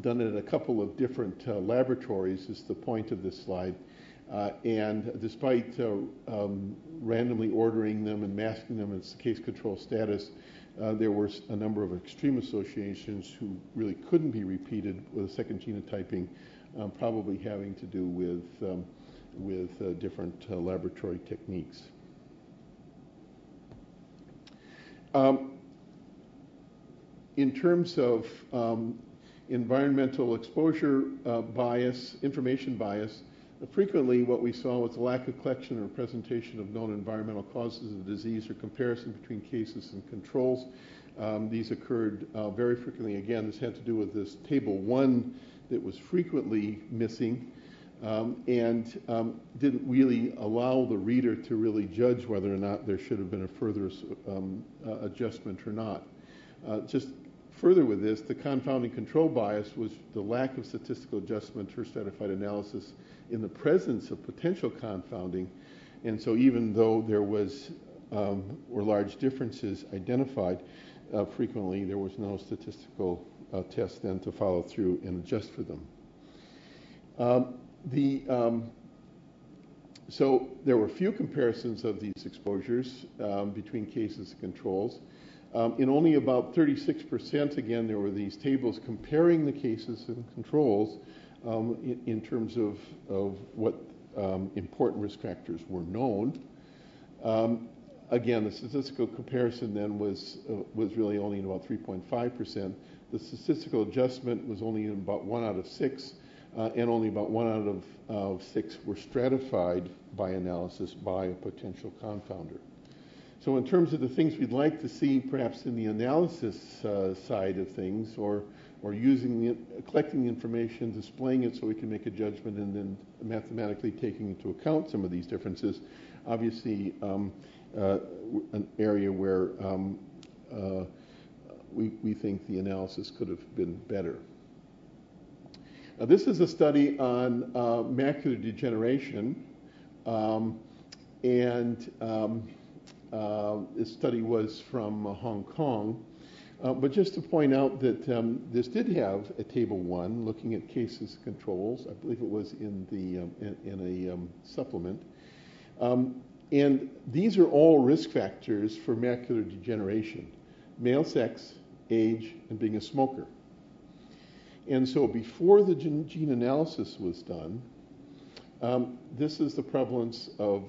done it at a couple of different uh, laboratories is the point of this slide. Uh, and despite uh, um, randomly ordering them and masking them as case control status, there were a number of extreme associations who really couldn't be repeated with a second genotyping um, probably having to do with, um, with different laboratory techniques. Um, in terms of um, environmental exposure uh, bias, information bias, frequently what we saw was a lack of collection or presentation of known environmental causes of disease or comparison between cases and controls. Um, these occurred uh, very frequently. Again, this had to do with this table one that was frequently missing um, and um, didn't really allow the reader to really judge whether or not there should have been a further um, uh, adjustment or not. Uh, just further with this, the confounding control bias was the lack of statistical adjustment or stratified analysis in the presence of potential confounding. And so even though there was um, or large differences identified, uh, frequently there was no statistical uh, test then to follow through and adjust for them. Um, the, um, so there were few comparisons of these exposures um, between cases and controls. Um, in only about 36%, again, there were these tables comparing the cases and controls um, in, in, terms of, of what um, important risk factors were known again, the statistical comparison then was uh, was really only in about 3.5 percent. The statistical adjustment was only in about one out of six, uh, and only about one out of, of six were stratified by analysis by a potential confounder. So, in terms of the things we'd like to see, perhaps in the analysis uh, side of things, or or using the, collecting the information, displaying it so we can make a judgment, and then mathematically taking into account some of these differences. Obviously, um, uh, an area where um, uh, we, we think the analysis could have been better. This is a study on uh, macular degeneration, um, and um, this study was from uh, Hong Kong. Uh, but just to point out that um, this did have a table one looking at cases controls. I believe it was in the um, in, in, a um, supplement. Um, and these are all risk factors for macular degeneration: male sex, age, and being a smoker. And so, before the gene, gene analysis was done, um, this is the prevalence of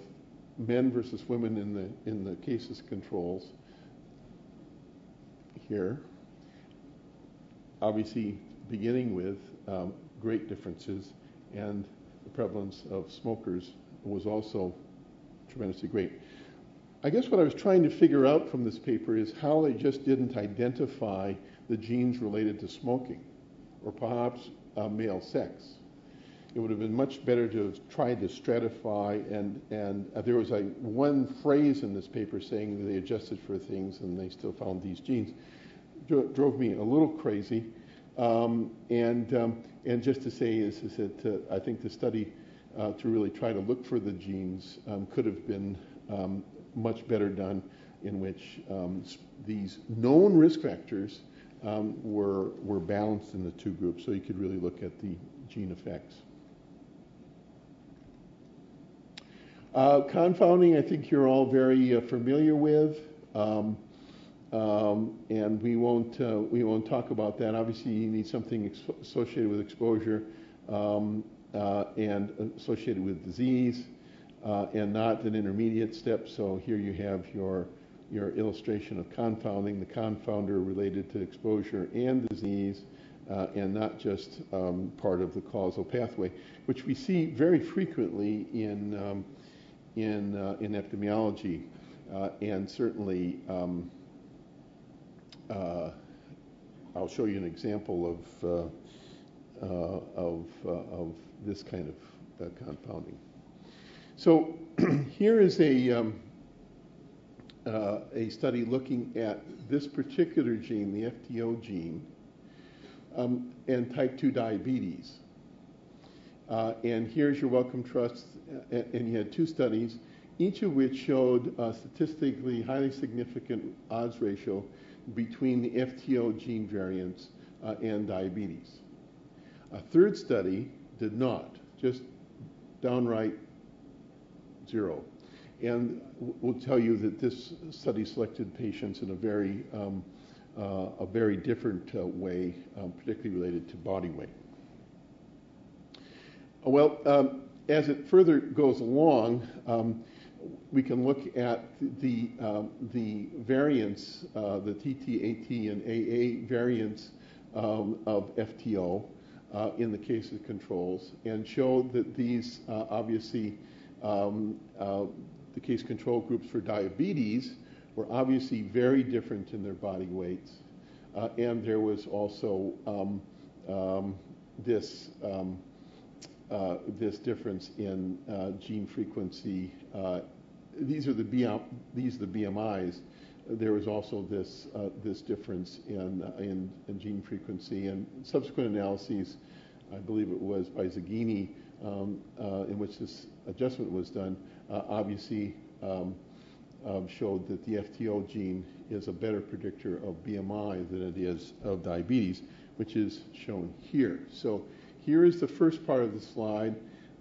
men versus women in the in the cases controls here. Obviously, beginning with um, great differences, and the prevalence of smokers was also tremendously great. I guess what I was trying to figure out from this paper is how they just didn't identify the genes related to smoking, or perhaps uh, male sex. It would have been much better to have tried to stratify, and, and uh, there was a, one phrase in this paper saying they adjusted for things and they still found these genes dro- drove me a little crazy. Um, and, um, and just to say is, is that uh, I think the study uh, to really try to look for the genes um, could have been um, much better done in which um, these known risk factors um, were, were balanced in the two groups so you could really look at the gene effects. Uh, confounding, I think you're all very uh, familiar with. Um, um, and we won't uh, we won't talk about that. Obviously, you need something ex- associated with exposure um, uh, and associated with disease, uh, and not an intermediate step. So here you have your your illustration of confounding, the confounder related to exposure and disease, uh, and not just um, part of the causal pathway, which we see very frequently in um, in uh, in epidemiology, uh, and certainly. Um, uh, I'll show you an example of, uh, uh, of, of this kind of confounding. So here is a, um, a study looking at this particular gene, the FTO gene, um, and type 2 diabetes. Uh, and here's your Wellcome Trust, and, you had two studies, each of which showed a statistically highly significant odds ratio between the FTO gene variants uh, and diabetes. A third study did not, just downright zero. And we'll tell you that this study selected patients in a very, um, uh, a very different uh, way, um, particularly related to body weight. Well, um, as it further goes along, um, we can look at the, um, the variants, uh, the TT, AT, and AA variants um, of FTO uh, in the case of controls and show that these uh, obviously, um, uh, the case control groups for diabetes were obviously very different in their body weights. Uh, and there was also um, um, this uh, this difference in uh, gene frequency. Uh, these are the these are the BMIs. There was also this uh, this difference in, uh, in, in gene frequency and subsequent analyses. I believe it was by Zeggini, um, in which this adjustment was done. obviously. Um, um, showed that the FTO gene is a better predictor of BMI than it is of diabetes, which is shown here. So here is the first part of the slide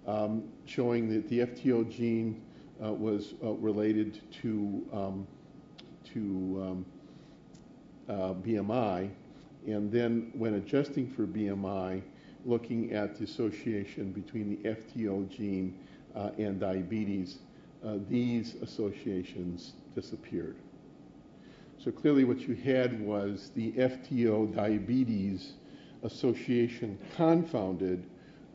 um, showing that the FTO gene uh, was uh, related to, um, to um, uh, BMI. And then when adjusting for BMI, looking at the association between the FTO gene uh, and diabetes, uh, these associations disappeared. So clearly what you had was the FTO diabetes association confounded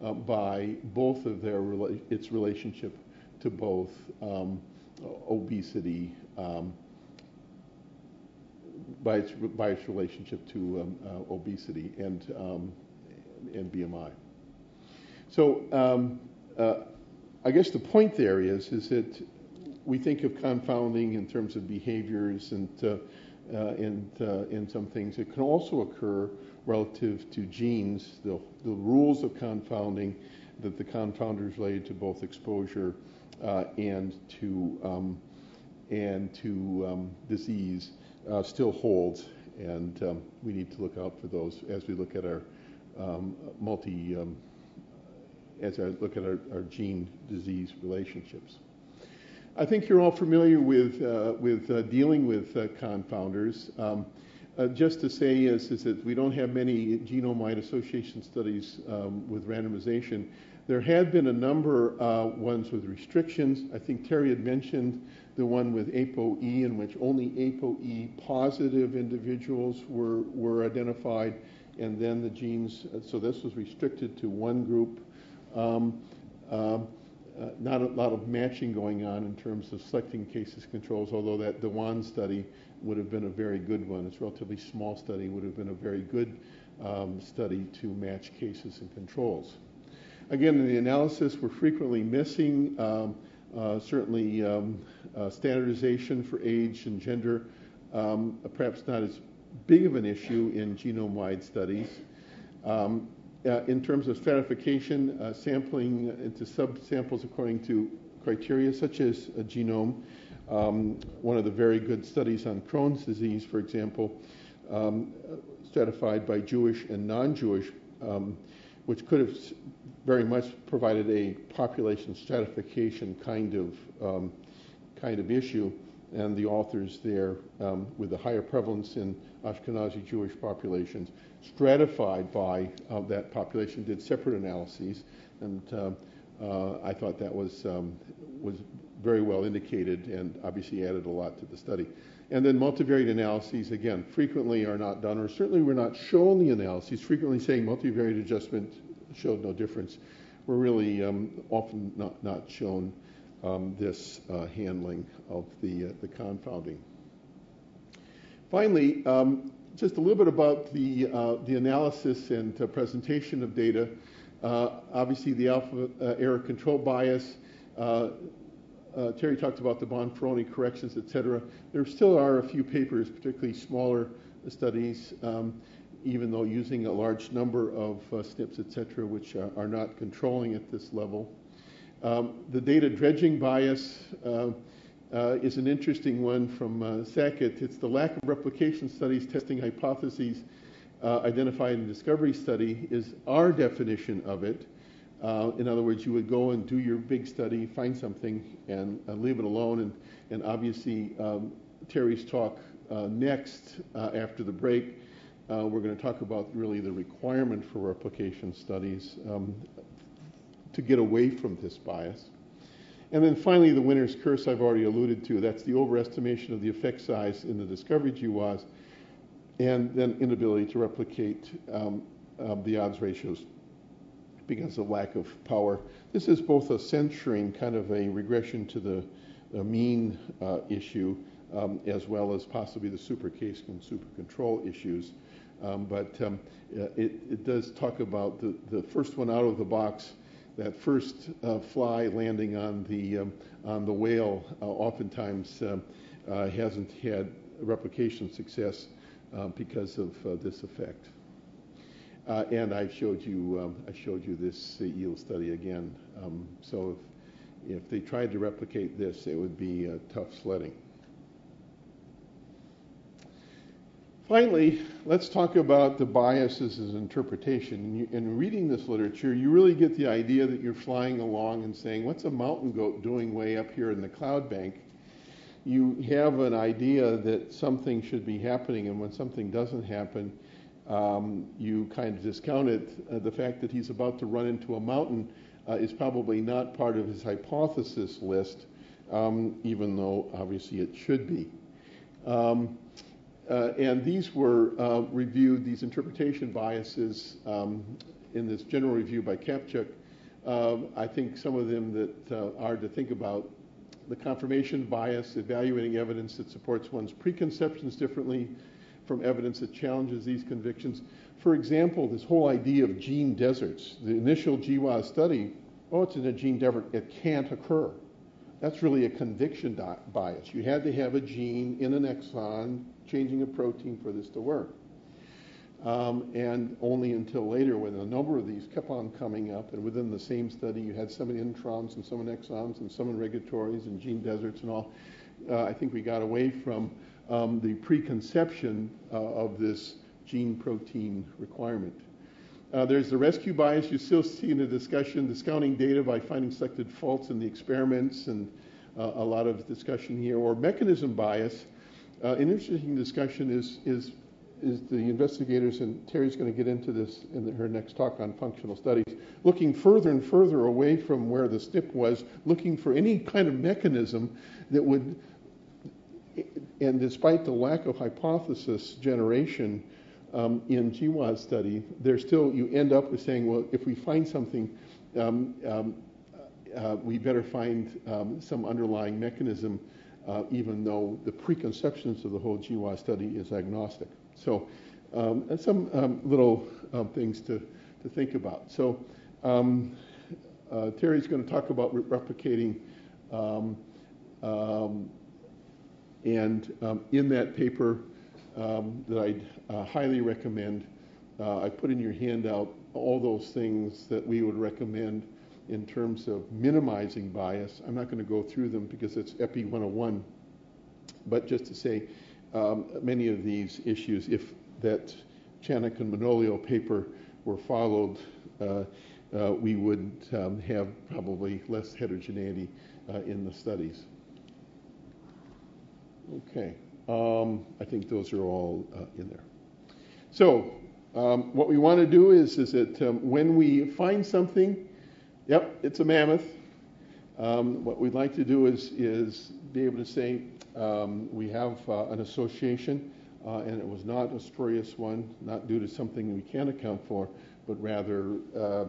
uh, by both of their rela- its relationship to both um, obesity um, by its by its relationship to um, uh, obesity and um, and BMI. So um, uh, I guess the point there is is that we think of confounding in terms of behaviors and uh, uh, and uh, in some things. It can also occur relative to genes, the, the rules of confounding, that the confounders related to both exposure uh, and to um, and to um, disease uh, still holds, and um, we need to look out for those as we look at our um, multi, um, as I look at our, our gene disease relationships. I think you're all familiar with, uh, with uh, dealing with uh, confounders. Uh, just to say is, is that we don't have many genome-wide association studies um, with randomization. There had been a number uh, ones with restrictions. I think Terry had mentioned the one with ApoE in which only ApoE positive individuals were, were identified, and then the genes, uh, so this was restricted to one group. Um, um, uh, not a lot of matching going on in terms of selecting cases controls, although that Dewan study would have been a very good one. It's a relatively small study, would have been a very good um, study to match cases and controls. Again, in the analysis, we're frequently missing um, uh, certainly um, uh, standardization for age and gender, um, perhaps not as big of an issue in genome-wide studies. Um, uh, in terms of stratification, uh, sampling into subsamples according to criteria such as a genome. Um, one of the very good studies on Crohn's disease, for example, um, stratified by Jewish and non-Jewish, um, which could have very much provided a population stratification kind of um, kind of issue. And the authors there, um, with the higher prevalence in Ashkenazi Jewish populations, stratified by uh, that population, did separate analyses, and uh, uh, I thought that was um, was very well indicated and obviously added a lot to the study. And then multivariate analyses, again, frequently are not done, or certainly we're not shown the analyses. Frequently saying multivariate adjustment showed no difference. We're really um, often not, not shown um, this uh, handling of the, uh, the confounding. Finally, um, just a little bit about the, uh, the analysis and uh, presentation of data. Uh, obviously, the alpha uh, error control bias. Terry talked about the Bonferroni corrections, et cetera. There still are a few papers, particularly smaller studies, um, even though using a large number of SNPs, et cetera, which are, are not controlling at this level. Um, the data dredging bias uh, uh, is an interesting one from uh, Sackett. It's the lack of replication studies testing hypotheses uh, identified in the discovery study is our definition of it. Uh, in other words, you would go and do your big study, find something, and leave it alone. And, and obviously, um, Terry's talk uh, next after the break, we're going to talk about really the requirement for replication studies. Um, to get away from this bias. And then finally, the winner's curse I've already alluded to. That's the overestimation of the effect size in the discovery GWAS, and then inability to replicate um, the odds ratios because of lack of power. This is both a censoring, kind of a regression to the, the mean uh, issue, um, as well as possibly the super case and super control issues. Um, but um, it, it, does talk about the, the first one out of the box that first uh, fly landing on the um, on the whale uh, oftentimes uh, uh hasn't had replication success uh, because of uh, this effect. And I showed you um, I showed you this eel study again. Um, so if, if they tried to replicate this, it would be tough sledding. Finally, let's talk about the biases as interpretation. In, you, in, reading this literature, you really get the idea that you're flying along and saying, What's a mountain goat doing way up here in the cloud bank? You have an idea that something should be happening, and when something doesn't happen, um, you kind of discount it. Uh, the fact that he's about to run into a mountain uh, is probably not part of his hypothesis list, um, even though obviously it should be. Um, uh, and these were uh, reviewed, these interpretation biases, um, in this general review by Kaptchuk. Um, I think some of them that uh, are to think about the confirmation bias, evaluating evidence that supports one's preconceptions differently from evidence that challenges these convictions. For example, this whole idea of gene deserts. The initial GWAS study, oh, it's in a gene desert, it can't occur. That's really a conviction bias. You had to have a gene in an exon changing a protein for this to work. Um, and only until later, when a number of these kept on coming up, and within the same study, you had some in introns and some in exons and some in regulatories and gene deserts and all. Uh, I think we got away from um, the preconception uh, of this gene protein requirement. Uh, there's the rescue bias. You still see in the discussion the discounting data by finding selected faults in the experiments and uh, a lot of discussion here. Or mechanism bias. Uh, an interesting discussion is, is, is the investigators, and Terry's going to get into this in her next talk on functional studies, looking further and further away from where the SNP was, looking for any kind of mechanism that would, and despite the lack of hypothesis generation, um, in GWAS study, there's still, you end up with saying, well, if we find something, um, um, uh, we better find um, some underlying mechanism, uh, even though the preconceptions of the whole GWAS study is agnostic. So, um, some um, little things to, to think about. So, uh, Terry's going to talk about re- replicating. And in that paper, um, that I'd uh, highly recommend. Uh, I put in your handout all those things that we would recommend in terms of minimizing bias. I'm not going to go through them because it's EPI 101, but just to say um, many of these issues, if that Chanock and Manolio paper were followed, uh, uh, we would um, have probably less heterogeneity uh, in the studies. Okay. Um, I think those are all uh, in there. So um, what we want to do is, is that um, when we find something, yep, it's a mammoth. Um, what we'd like to do is, is be able to say um, we have uh, an association, uh, and it was not a spurious one, not due to something we can't account for, but rather uh,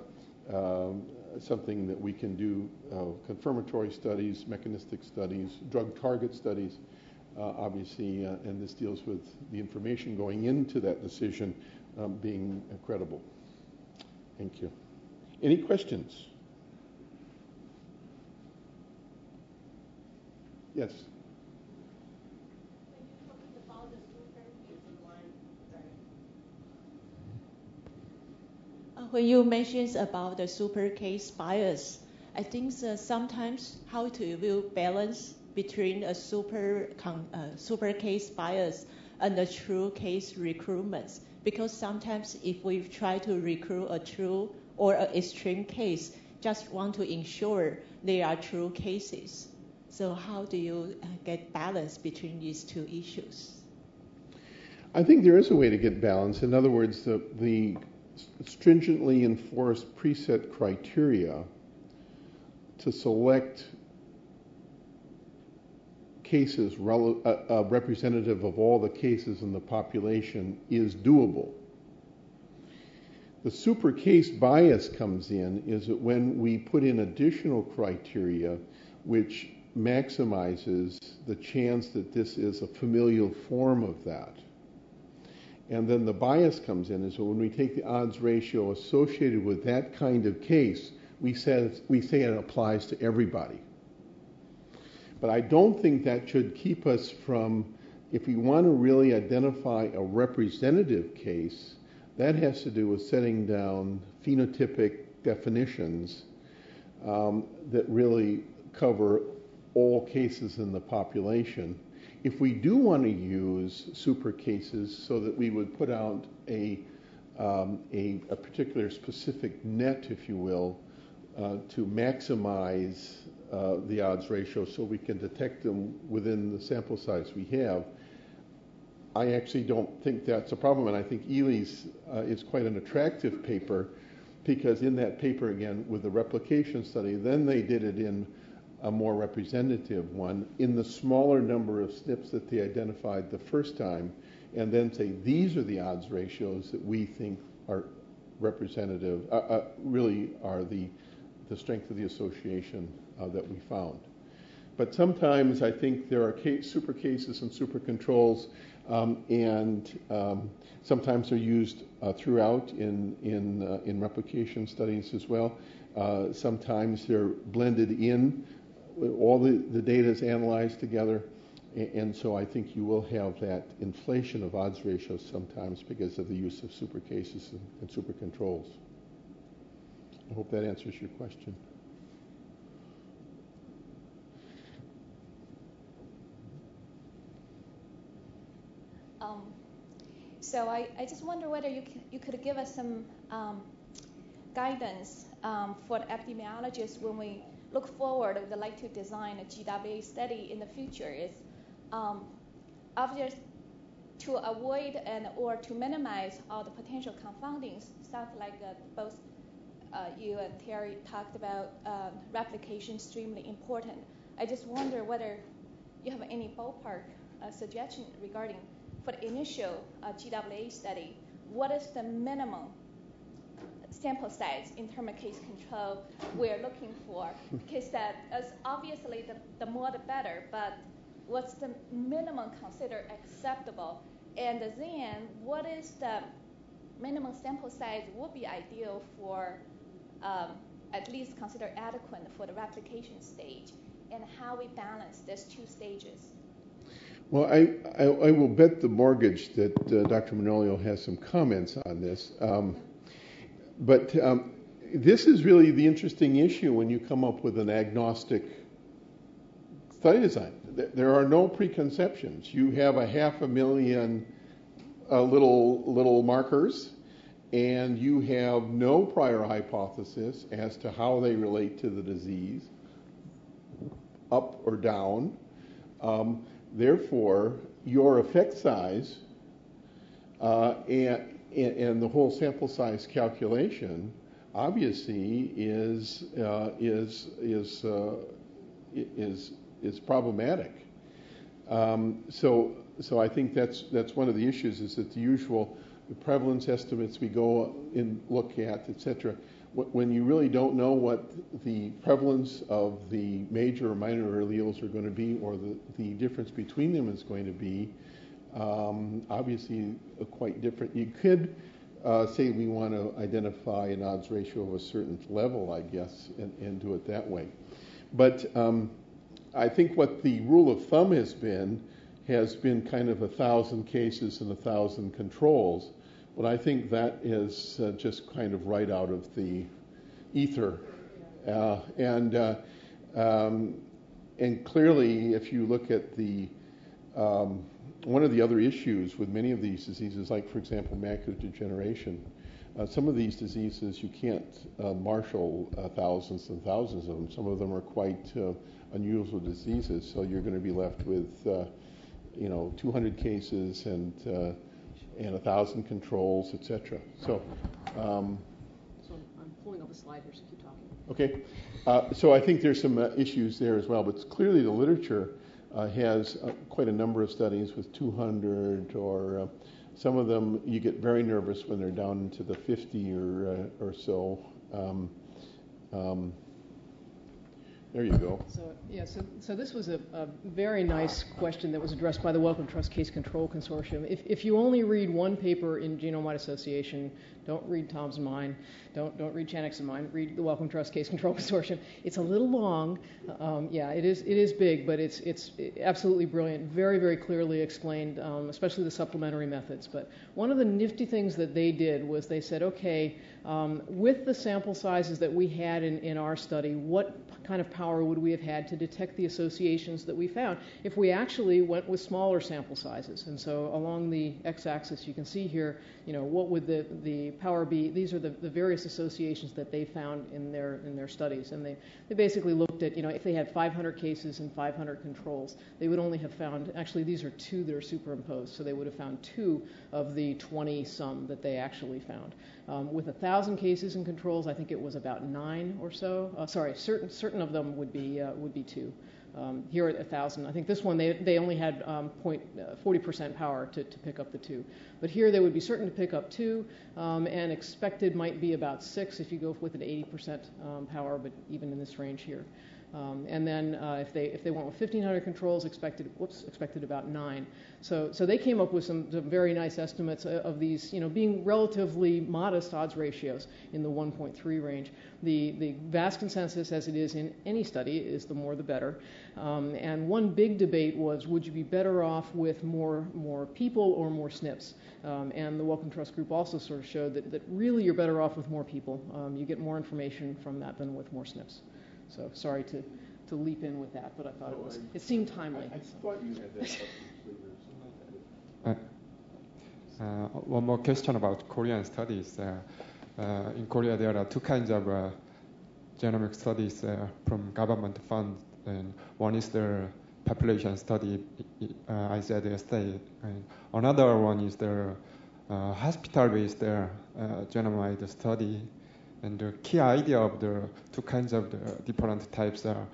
um, something that we can do uh, confirmatory studies, mechanistic studies, drug target studies, obviously, uh, and this deals with the information going into that decision um, being credible. Thank you. Any questions? Yes. When you mentioned about the super case bias, I think sometimes how to balance between a super, uh, super case bias and a true case recruitment. Because sometimes if we try to recruit a true or an extreme case, just want to ensure they are true cases. So how do you uh, get balance between these two issues? I think there is a way to get balance. In other words, the, the stringently enforced preset criteria to select cases uh, uh, representative of all the cases in the population is doable. The super case bias comes in is that when we put in additional criteria which maximizes the chance that this is a familial form of that. And then the bias comes in is when we take the odds ratio associated with that kind of case, we say, we say it applies to everybody. But I don't think that should keep us from, if we want to really identify a representative case, that has to do with setting down phenotypic definitions um, that really cover all cases in the population. If we do want to use super cases so that we would put out a, um, a, a, particular specific net, if you will, uh, to maximize uh, the odds ratio so we can detect them within the sample size we have. I actually don't think that's a problem, and I think Ely's uh, is quite an attractive paper because in that paper, again, with the replication study, then they did it in a more representative one in the smaller number of SNPs that they identified the first time, and then say these are the odds ratios that we think are representative, uh, uh, really are the, the strength of the association uh, that we found. But sometimes I think there are case, super cases and super controls, um, and um, sometimes they're used uh, throughout in, in, uh, in replication studies as well. Uh, sometimes they're blended in. All the, the data is analyzed together. And so I think you will have that inflation of odds ratios sometimes because of the use of super cases and super controls. I hope that answers your question. So I, I just wonder whether you, c- you could give us some um, guidance um, for the epidemiologists when we look forward, would like to design a GWA study in the future is um, obvious to avoid and or to minimize all the potential confoundings. Sounds like uh, both you and Terry talked about um, replication extremely important. I just wonder whether you have any ballpark uh, suggestion regarding for the initial uh, GWA study, what is the minimum sample size in terms of case control we're looking for? Because that is obviously the, the more the better, but what's the minimum considered acceptable? And then what is the minimum sample size would be ideal for at least consider adequate for the replication stage and how we balance these two stages. Well, I, I, I will bet the mortgage that uh, Dr. Manolio has some comments on this. Um, but um, this is really the interesting issue when you come up with an agnostic study design. There are no preconceptions. You have a half a million uh, little little markers, and you have no prior hypothesis as to how they relate to the disease, up or down. Um, therefore, your effect size uh, and, and, the whole sample size calculation obviously is uh, is is uh, is is problematic. Um, so so I think that's that's one of the issues is that the usual the prevalence estimates we go and look at, et cetera, when you really don't know what the prevalence of the major or minor alleles are going to be or the, the difference between them is going to be, um, obviously quite different. You could uh, say we want to identify an odds ratio of a certain level, I guess, and, and do it that way. But um, I think what the rule of thumb has been has been kind of a thousand cases and a thousand controls. But I think that is uh, just kind of right out of the ether. Uh, and, uh, um, and clearly, if you look at the, um, one of the other issues with many of these diseases, like, for example, macular degeneration, uh, some of these diseases you can't uh, marshal uh, thousands and thousands of them. Some of them are quite uh, unusual diseases, so you're going to be left with, uh, you know, 200 cases and and a thousand controls, etc. So, um, so I'm pulling up a slide here, so keep talking. Okay, uh, so I think there's some uh, issues there as well, but clearly the literature uh, has uh, quite a number of studies with 200 or uh, some of them you get very nervous when they're down into the 50 or uh, or so. Um, um, there you go. So, yeah, so, so this was a, very nice question that was addressed by the Wellcome Trust Case Control Consortium. If, if you only read one paper in Genome-Wide Association, don't read Tom's and mine, don't, don't read Chanock's and mine, read the Wellcome Trust Case Control Consortium. It's a little long. Um, yeah, it is, it is big, but it's, it's absolutely brilliant, very, very clearly explained, um, especially the supplementary methods. But one of the nifty things that they did was they said, okay, um, with the sample sizes that we had in, in our study, what kind of power would we have had to detect the associations that we found if we actually went with smaller sample sizes? And so along the x-axis, you can see here, you know, what would the, the power be? These are the, the various associations that they found in their in their studies, and they, they basically looked at, you know, if they had 500 cases and 500 controls, they would only have found actually these are two that are superimposed, so they would have found two of the 20 some that they actually found. Um, with a thousand cases and controls, I think it was about nine or so. Uh, sorry, certain certain of them would be uh, would be two. Um, here at 1,000, I think this one they, they only had um, point, uh, 40% power to, to pick up the two. But here they would be certain to pick up two, um, and expected might be about six if you go with an 80% um, power, but even in this range here. Um, and then uh, if they if they went with 1,500 controls, expected whoops expected about nine. So so they came up with some, some very nice estimates of these you know being relatively modest odds ratios in the 1.3 range. The the vast consensus, as it is in any study, is the more the better. Um, and one big debate was would you be better off with more more people or more SNPs? Um, and the Wellcome Trust Group also sort of showed that, that really you're better off with more people. Um, you get more information from that than with more SNPs. So sorry to, to leap in with that, but I thought it was it seemed timely. I, I thought you had that. Uh, one more question about Korean studies. Uh, uh, in Korea, there are two kinds of uh, genomic studies uh, from government funds, and one is the population study, uh, I said yesterday, and another one is the hospital-based genomic study. And the key idea of the two kinds of the different types are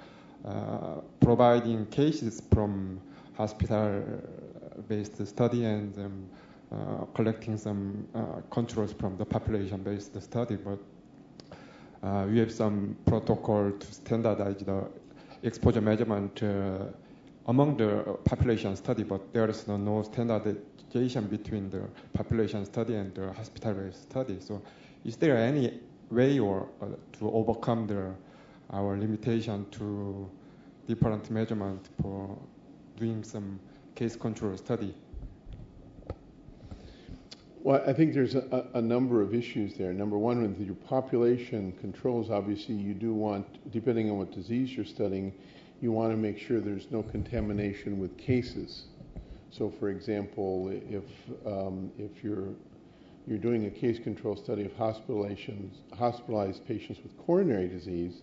providing cases from hospital-based study and um, uh, collecting some uh, controls from the population-based study, but uh, we have some protocol to standardize the exposure measurement among the population study, but there is no, no standardization between the population study and the hospital-based study. So, is there any way or uh, to overcome the our limitation to different measurement for doing some case control study? Well, I think there's a, a, number of issues there. Number one, with your population controls, obviously, you do want, depending on what disease you're studying, you want to make sure there's no contamination with cases. So, for example, if um, if you're you're doing a case control study of hospitalized patients with coronary disease,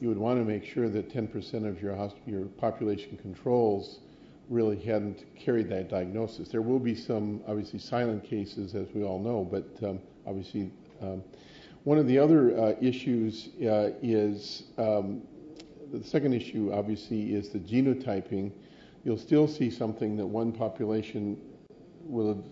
you would want to make sure that 10% of your your population controls really hadn't carried that diagnosis. There will be some, obviously, silent cases, as we all know, but um, obviously, um, one of the other uh, issues uh, is um, the second issue, obviously, is the genotyping. You'll still see something that one population will have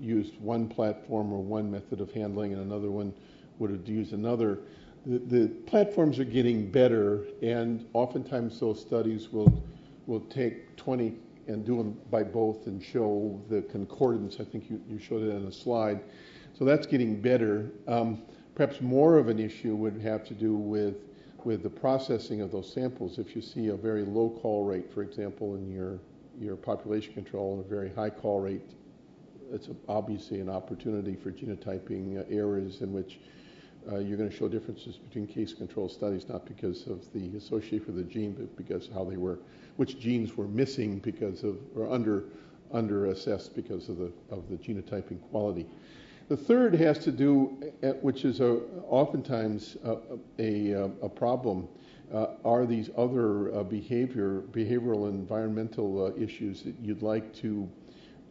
used one platform or one method of handling, and another one would have used another. The, the platforms are getting better, and oftentimes those studies will will take 20 and do them by both and show the concordance. I think you, you showed it on a slide. So that's getting better. Um, perhaps more of an issue would have to do with with the processing of those samples. If you see a very low call rate, for example, in your your population control and a very high call rate, it's obviously an opportunity for genotyping uh, errors in which uh, you're going to show differences between case control studies, not because of the association with the gene, but because how they were, which genes were missing because of, or under, under assessed because of the, of the genotyping quality. The third has to do, uh, which is a, oftentimes a, a, a problem, uh, are these other uh, behavior, behavioral and environmental uh, issues that you'd like to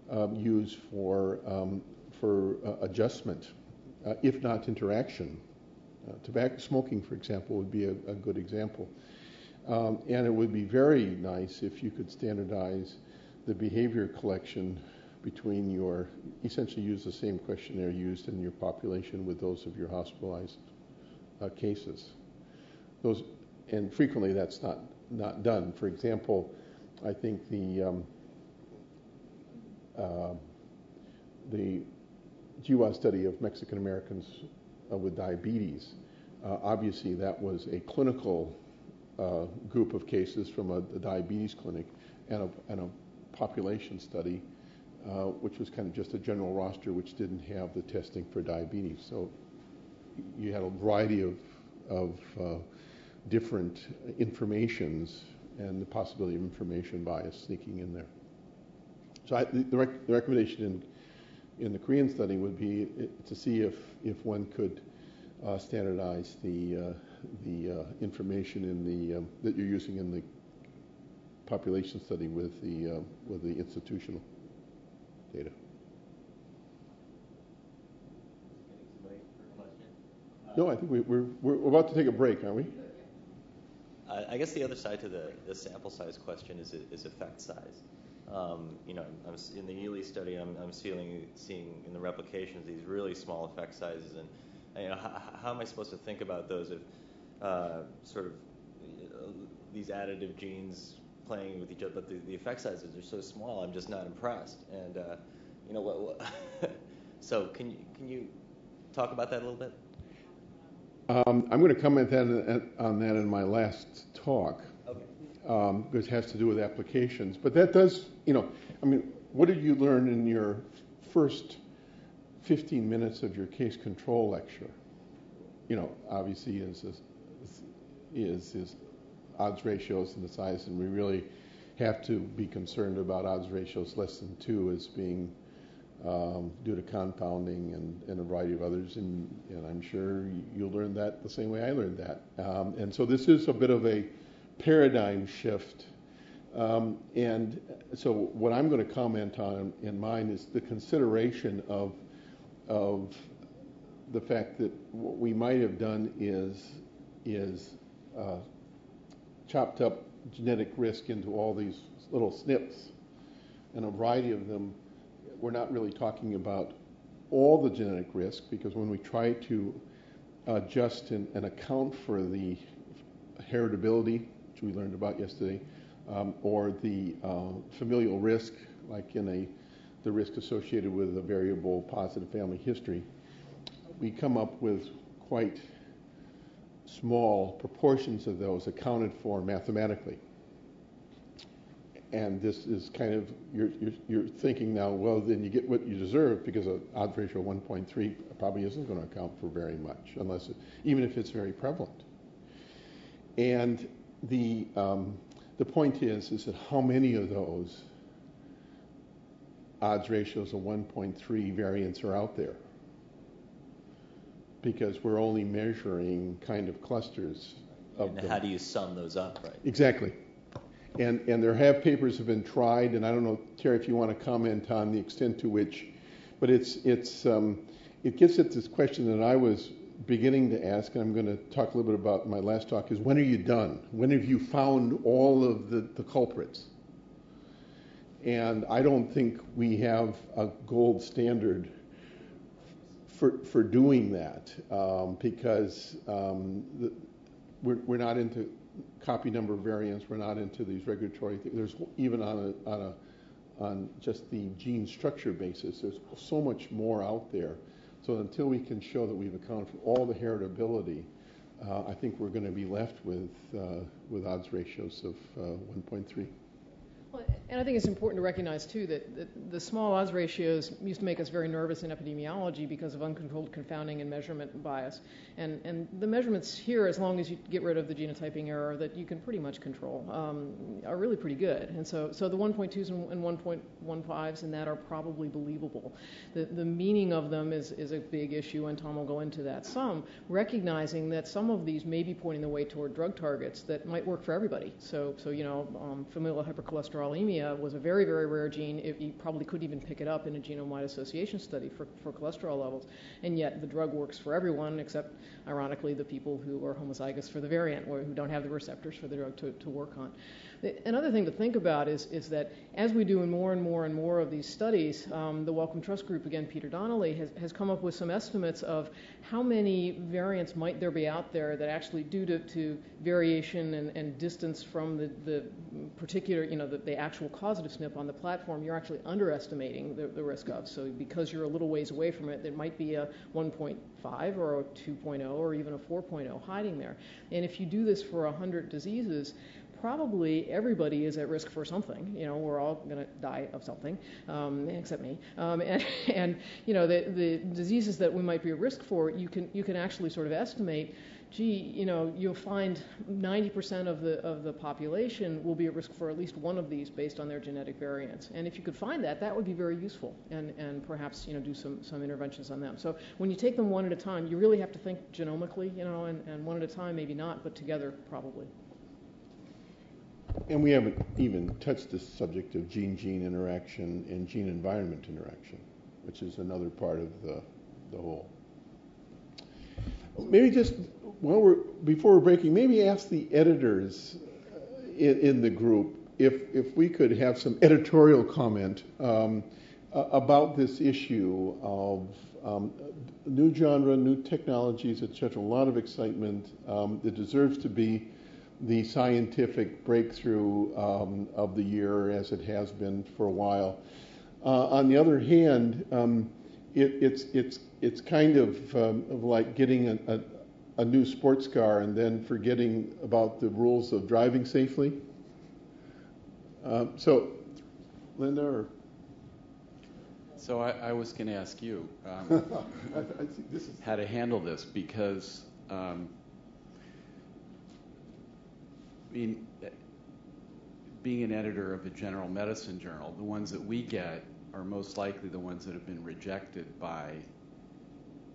um, use for, um, for uh, adjustment uh, if not interaction. Uh, tobacco smoking, for example, would be a, a good example. Um, and it would be very nice if you could standardize the behavior collection between your, essentially use the same questionnaire used in your population with those of your hospitalized uh, cases. Those, and frequently that's not, not done. For example, I think the, um, the GWAS study of Mexican Americans uh, with diabetes, uh, obviously that was a clinical uh, group of cases from a, a diabetes clinic and a, and a population study, uh, which was kind of just a general roster which didn't have the testing for diabetes. So you had a variety of, of uh, different informations and the possibility of information bias sneaking in there. So I, the, rec- the recommendation in in the Korean study would be to see if, if one could uh, standardize the, uh, the uh, information in the, um, that you're using in the population study with the, uh, with the institutional data. No, I think we, we're, we're about to take a break, aren't we? I guess the other side to the, the sample size question is, is effect size. Um, you know, I'm, in the Ely study, I'm, I'm seeing, seeing in the replications these really small effect sizes, and you know, how, how am I supposed to think about those if uh, sort of uh, these additive genes playing with each other, but the, the effect sizes are so small, I'm just not impressed. And uh, you know what? what so can you can you talk about that a little bit? Um, I'm going to comment that, on that in my last talk um, it has to do with applications. But that does, you know, I mean, what did you learn in your first 15 minutes of your case control lecture? You know, obviously is is, is, is odds ratios and the size, and we really have to be concerned about odds ratios less than two as being um, due to confounding and, and, a variety of others. And, and, I'm sure you'll learn that the same way I learned that. Um, and so this is a bit of a paradigm shift. Um, and so what I'm going to comment on in mine is the consideration of, of the fact that what we might have done is, is uh, chopped up genetic risk into all these little SNPs, and a variety of them we're not really talking about all the genetic risk because when we try to adjust and, and account for the heritability, which we learned about yesterday, um, or the uh, familial risk, like in a the risk associated with a variable positive family history, we come up with quite small proportions of those accounted for mathematically and this is kind of you're, you're, you're, thinking now, well, then you get what you deserve because an odds ratio of 1.3 probably isn't going to account for very much, unless it, even if it's very prevalent. And the um, the point is is that how many of those odds ratios of 1.3 variants are out there? Because we're only measuring kind of clusters of and them. how do you sum those up, right? Exactly. And, and there have papers have been tried, and I don't know, Terry, if you want to comment on the extent to which, but it's, it's, um, it gets at this question that I was beginning to ask, and I'm going to talk a little bit about my last talk, is when are you done? When have you found all of the, the culprits? And I don't think we have a gold standard for, for doing that um, because um, the, we're, we're not into copy number variants. We're not into these regulatory things. There's even on a, on a on just the gene structure basis, there's so much more out there. So until we can show that we've accounted for all the heritability, uh, I think we're going to be left with uh, with odds ratios of uh, 1.3. Well, and I think it's important to recognize, too, that, that, the small odds ratios used to make us very nervous in epidemiology because of uncontrolled confounding and measurement bias. And, and the measurements here, as long as you get rid of the genotyping error that you can pretty much control, um, are really pretty good. And so, so the 1.2s and, and 1.15s and that are probably believable. The, the meaning of them is, is a big issue, and Tom will go into that some, recognizing that some of these may be pointing the way toward drug targets that might work for everybody. So, so you know, um, familial hypercholesterolemia was a very, very rare gene. It, you probably couldn't even pick it up in a genome-wide association study for, for cholesterol levels. And yet the drug works for everyone except, ironically, the people who are homozygous for the variant or who don't have the receptors for the drug to, to work on. Another thing to think about is, is that as we do in more and more and more of these studies, um, the Wellcome Trust Group, again, Peter Donnelly, has, has come up with some estimates of how many variants might there be out there that actually, due to, to variation and, and distance from the, the particular, you know, the, the actual causative SNP on the platform, you're actually underestimating the, the risk of. So because you're a little ways away from it, there might be a 1.5 or a 2.0 or even a 4.0 hiding there. And if you do this for 100 diseases, probably everybody is at risk for something. You know, we're all going to die of something, um, except me. Um, and, and, you know, the, the diseases that we might be at risk for, you can you can actually sort of estimate. Gee, you know, you'll find 90% of the of the population will be at risk for at least one of these based on their genetic variants. And if you could find that, that would be very useful, and and perhaps you know do some some interventions on them. So when you take them one at a time, you really have to think genomically, you know, and, and one at a time maybe not, but together probably. And we haven't even touched the subject of gene-gene interaction and gene-environment interaction, which is another part of the, the whole. Maybe just while we're before we're breaking, maybe ask the editors uh, in, in the group if if we could have some editorial comment um, about this issue of um, new genre, new technologies, etc. A lot of excitement um, that deserves to be the scientific breakthrough um, of the year as it has been for a while. Uh, on the other hand, um, it, it's it's it's kind of, um, of like getting a, a, a, new sports car and then forgetting about the rules of driving safely. Uh, so, Linda, or so I, I was going to ask you um, how to handle this because um, mean, being an editor of a general medicine journal, the ones that we get are most likely the ones that have been rejected by,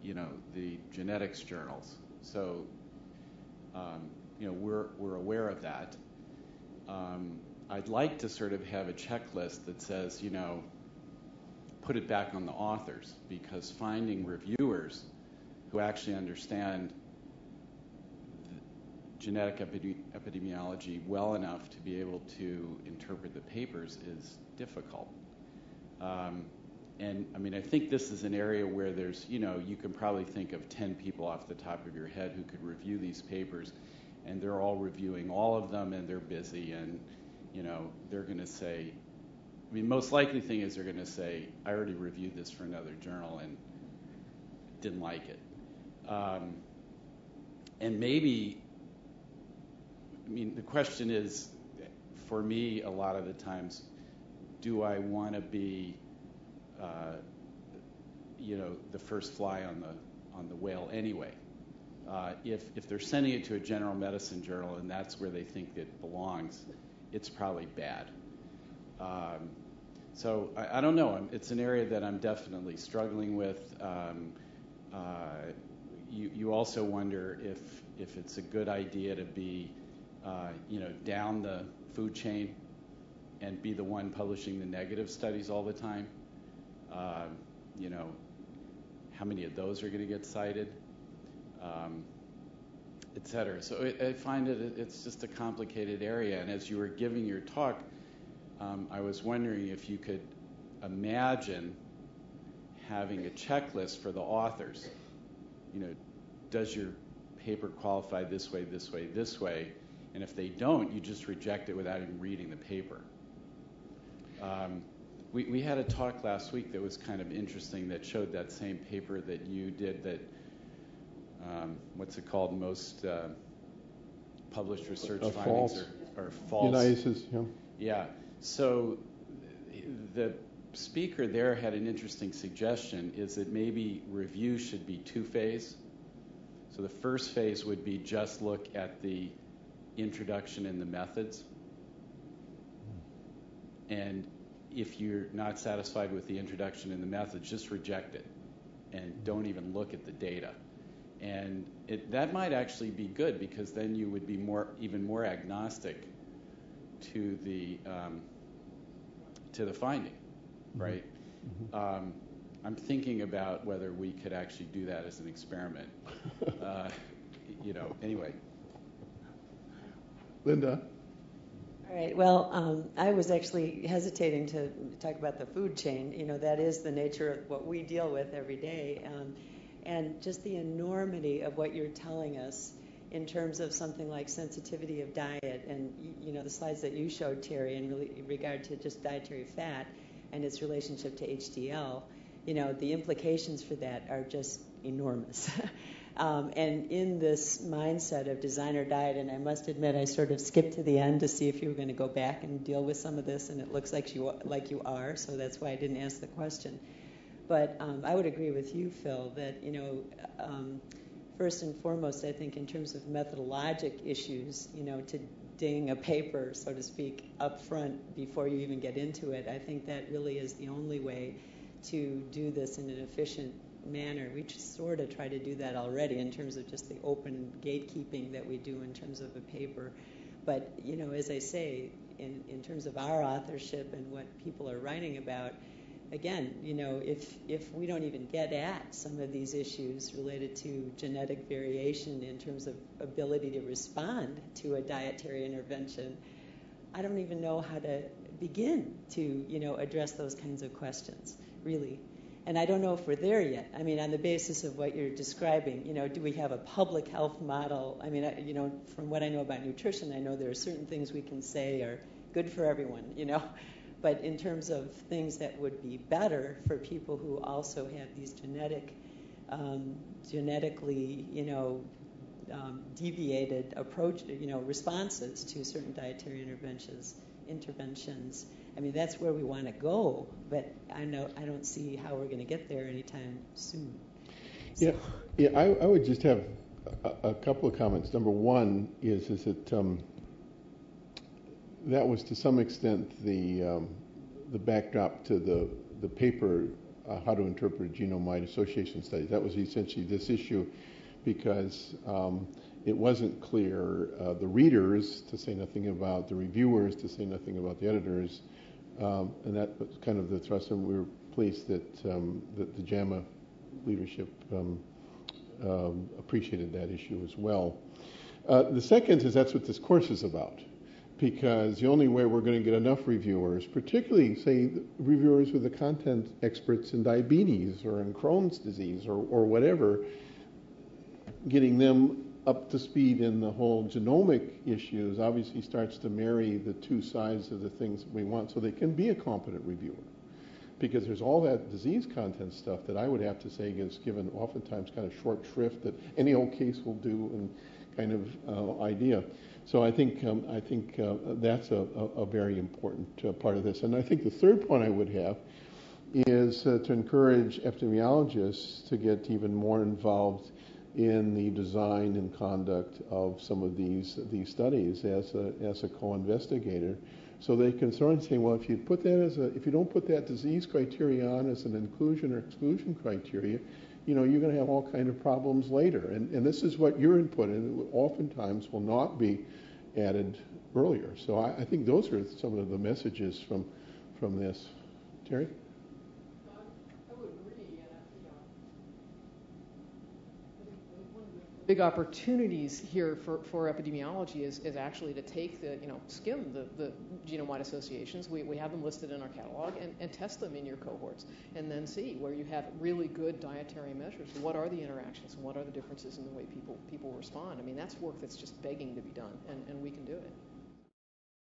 you know, the genetics journals. So, um, you know, we're we're aware of that. Um, I'd like to sort of have a checklist that says, you know, put it back on the authors because finding reviewers who actually understand genetic epidemiology well enough to be able to interpret the papers is difficult. Um, and I mean, I think this is an area where there's, you know, you can probably think of 10 people off the top of your head who could review these papers, and they're all reviewing all of them, and they're busy, and, you know, they're going to say, I mean, most likely thing is they're going to say, I already reviewed this for another journal and didn't like it. Um, and maybe I mean, the question is, for me, a lot of the times, do I want to be, uh, you know, the first fly on the on the whale anyway? Uh, if if they're sending it to a general medicine journal and that's where they think it belongs, it's probably bad. Um, so I, I, don't know. It's an area that I'm definitely struggling with. Um, uh, you, you also wonder if if it's a good idea to be you know, down the food chain and be the one publishing the negative studies all the time. Uh, you know, how many of those are going to get cited, um, et cetera. So it, I find it it's just a complicated area. And as you were giving your talk, um, I was wondering if you could imagine having a checklist for the authors. You know, does your paper qualify this way, this way, this way? And if they don't, you just reject it without even reading the paper. Um, we, we had a talk last week that was kind of interesting that showed that same paper that you did that, um, what's it called, most uh, published research uh, findings. Are, are false. Ioannidis, yeah. Yeah. So the speaker there had an interesting suggestion is that maybe review should be two phase. So the first phase would be just look at the introduction and the methods. And if you're not satisfied with the introduction and the methods, just reject it and don't even look at the data. And it, that might actually be good because then you would be more, even more agnostic to the um, to the finding, mm-hmm. right? Mm-hmm. Um, I'm thinking about whether we could actually do that as an experiment. uh, you know, anyway. Linda? All right. Well, um, I was actually hesitating to talk about the food chain. You know, that is the nature of what we deal with every day. Um, and just the enormity of what you're telling us in terms of something like sensitivity of diet and, you know, the slides that you showed, Terry, in regard to just dietary fat and its relationship to HDL, you know, the implications for that are just enormous. Um, and in this mindset of designer diet, and I must admit, I sort of skipped to the end to see if you were going to go back and deal with some of this, and it looks like you like you are, so that's why I didn't ask the question. But um, I would agree with you, Phil, that you know, um, first and foremost, I think in terms of methodologic issues, you know, to ding a paper, so to speak, up front before you even get into it, I think that really is the only way to do this in an efficient manner. We sort of try to do that already in terms of just the open gatekeeping that we do in terms of a paper. But, you know, as I say, in, in terms of our authorship and what people are writing about, again, you know, if, if we don't even get at some of these issues related to genetic variation in terms of ability to respond to a dietary intervention, I don't even know how to begin to, you know, address those kinds of questions, really. And I don't know if we're there yet. I mean, on the basis of what you're describing, you know, do we have a public health model? I mean, I, you know, from what I know about nutrition, I know there are certain things we can say are good for everyone, you know. But in terms of things that would be better for people who also have these genetic, um, genetically, you know, um, deviated approach, you know, responses to certain dietary interventions, interventions I mean, that's where we want to go, but I know I don't see how we're going to get there anytime soon. So. Yeah, yeah. I, I would just have a, a, couple of comments. Number one is is that um, that was to some extent the um, the backdrop to the the paper, uh, How to Interpret Genome-Wide Association Studies. That was essentially this issue because um, it wasn't clear. Uh, the readers, to say nothing about the reviewers, to say nothing about the editors, um, and that was kind of the thrust, and we were pleased that, um, that the JAMA leadership um, um, appreciated that issue as well. Uh, the second is that's what this course is about, because the only way we're going to get enough reviewers, particularly, say, reviewers with the content experts in diabetes or in Crohn's disease or, or whatever, getting them up to speed in the whole genomic issues obviously starts to marry the two sides of the things we want so they can be a competent reviewer. Because there's all that disease content stuff that I would have to say gets given oftentimes kind of short shrift that any old case will do and kind of uh, idea. So I think um, I think uh, that's a, a, a, very important uh, part of this. And I think the third point I would have is uh, to encourage epidemiologists to get even more involved in the design and conduct of some of these these studies as a as a co-investigator. So they can sort of say, well, if you put that as a, if you don't put that disease criteria on as an inclusion or exclusion criteria, you know, you're going to have all kind of problems later. And, and this is what your input, and oftentimes will not be added earlier. So I, I think those are some of the messages from from this. Terry? Big opportunities here for, for epidemiology is, is actually to take the, you know, skim the, the genome-wide associations. We, we have them listed in our catalog and, and test them in your cohorts and then see where you have really good dietary measures. What are the interactions what are the differences in the way people, people respond? I mean, that's work that's just begging to be done, and, and we can do it.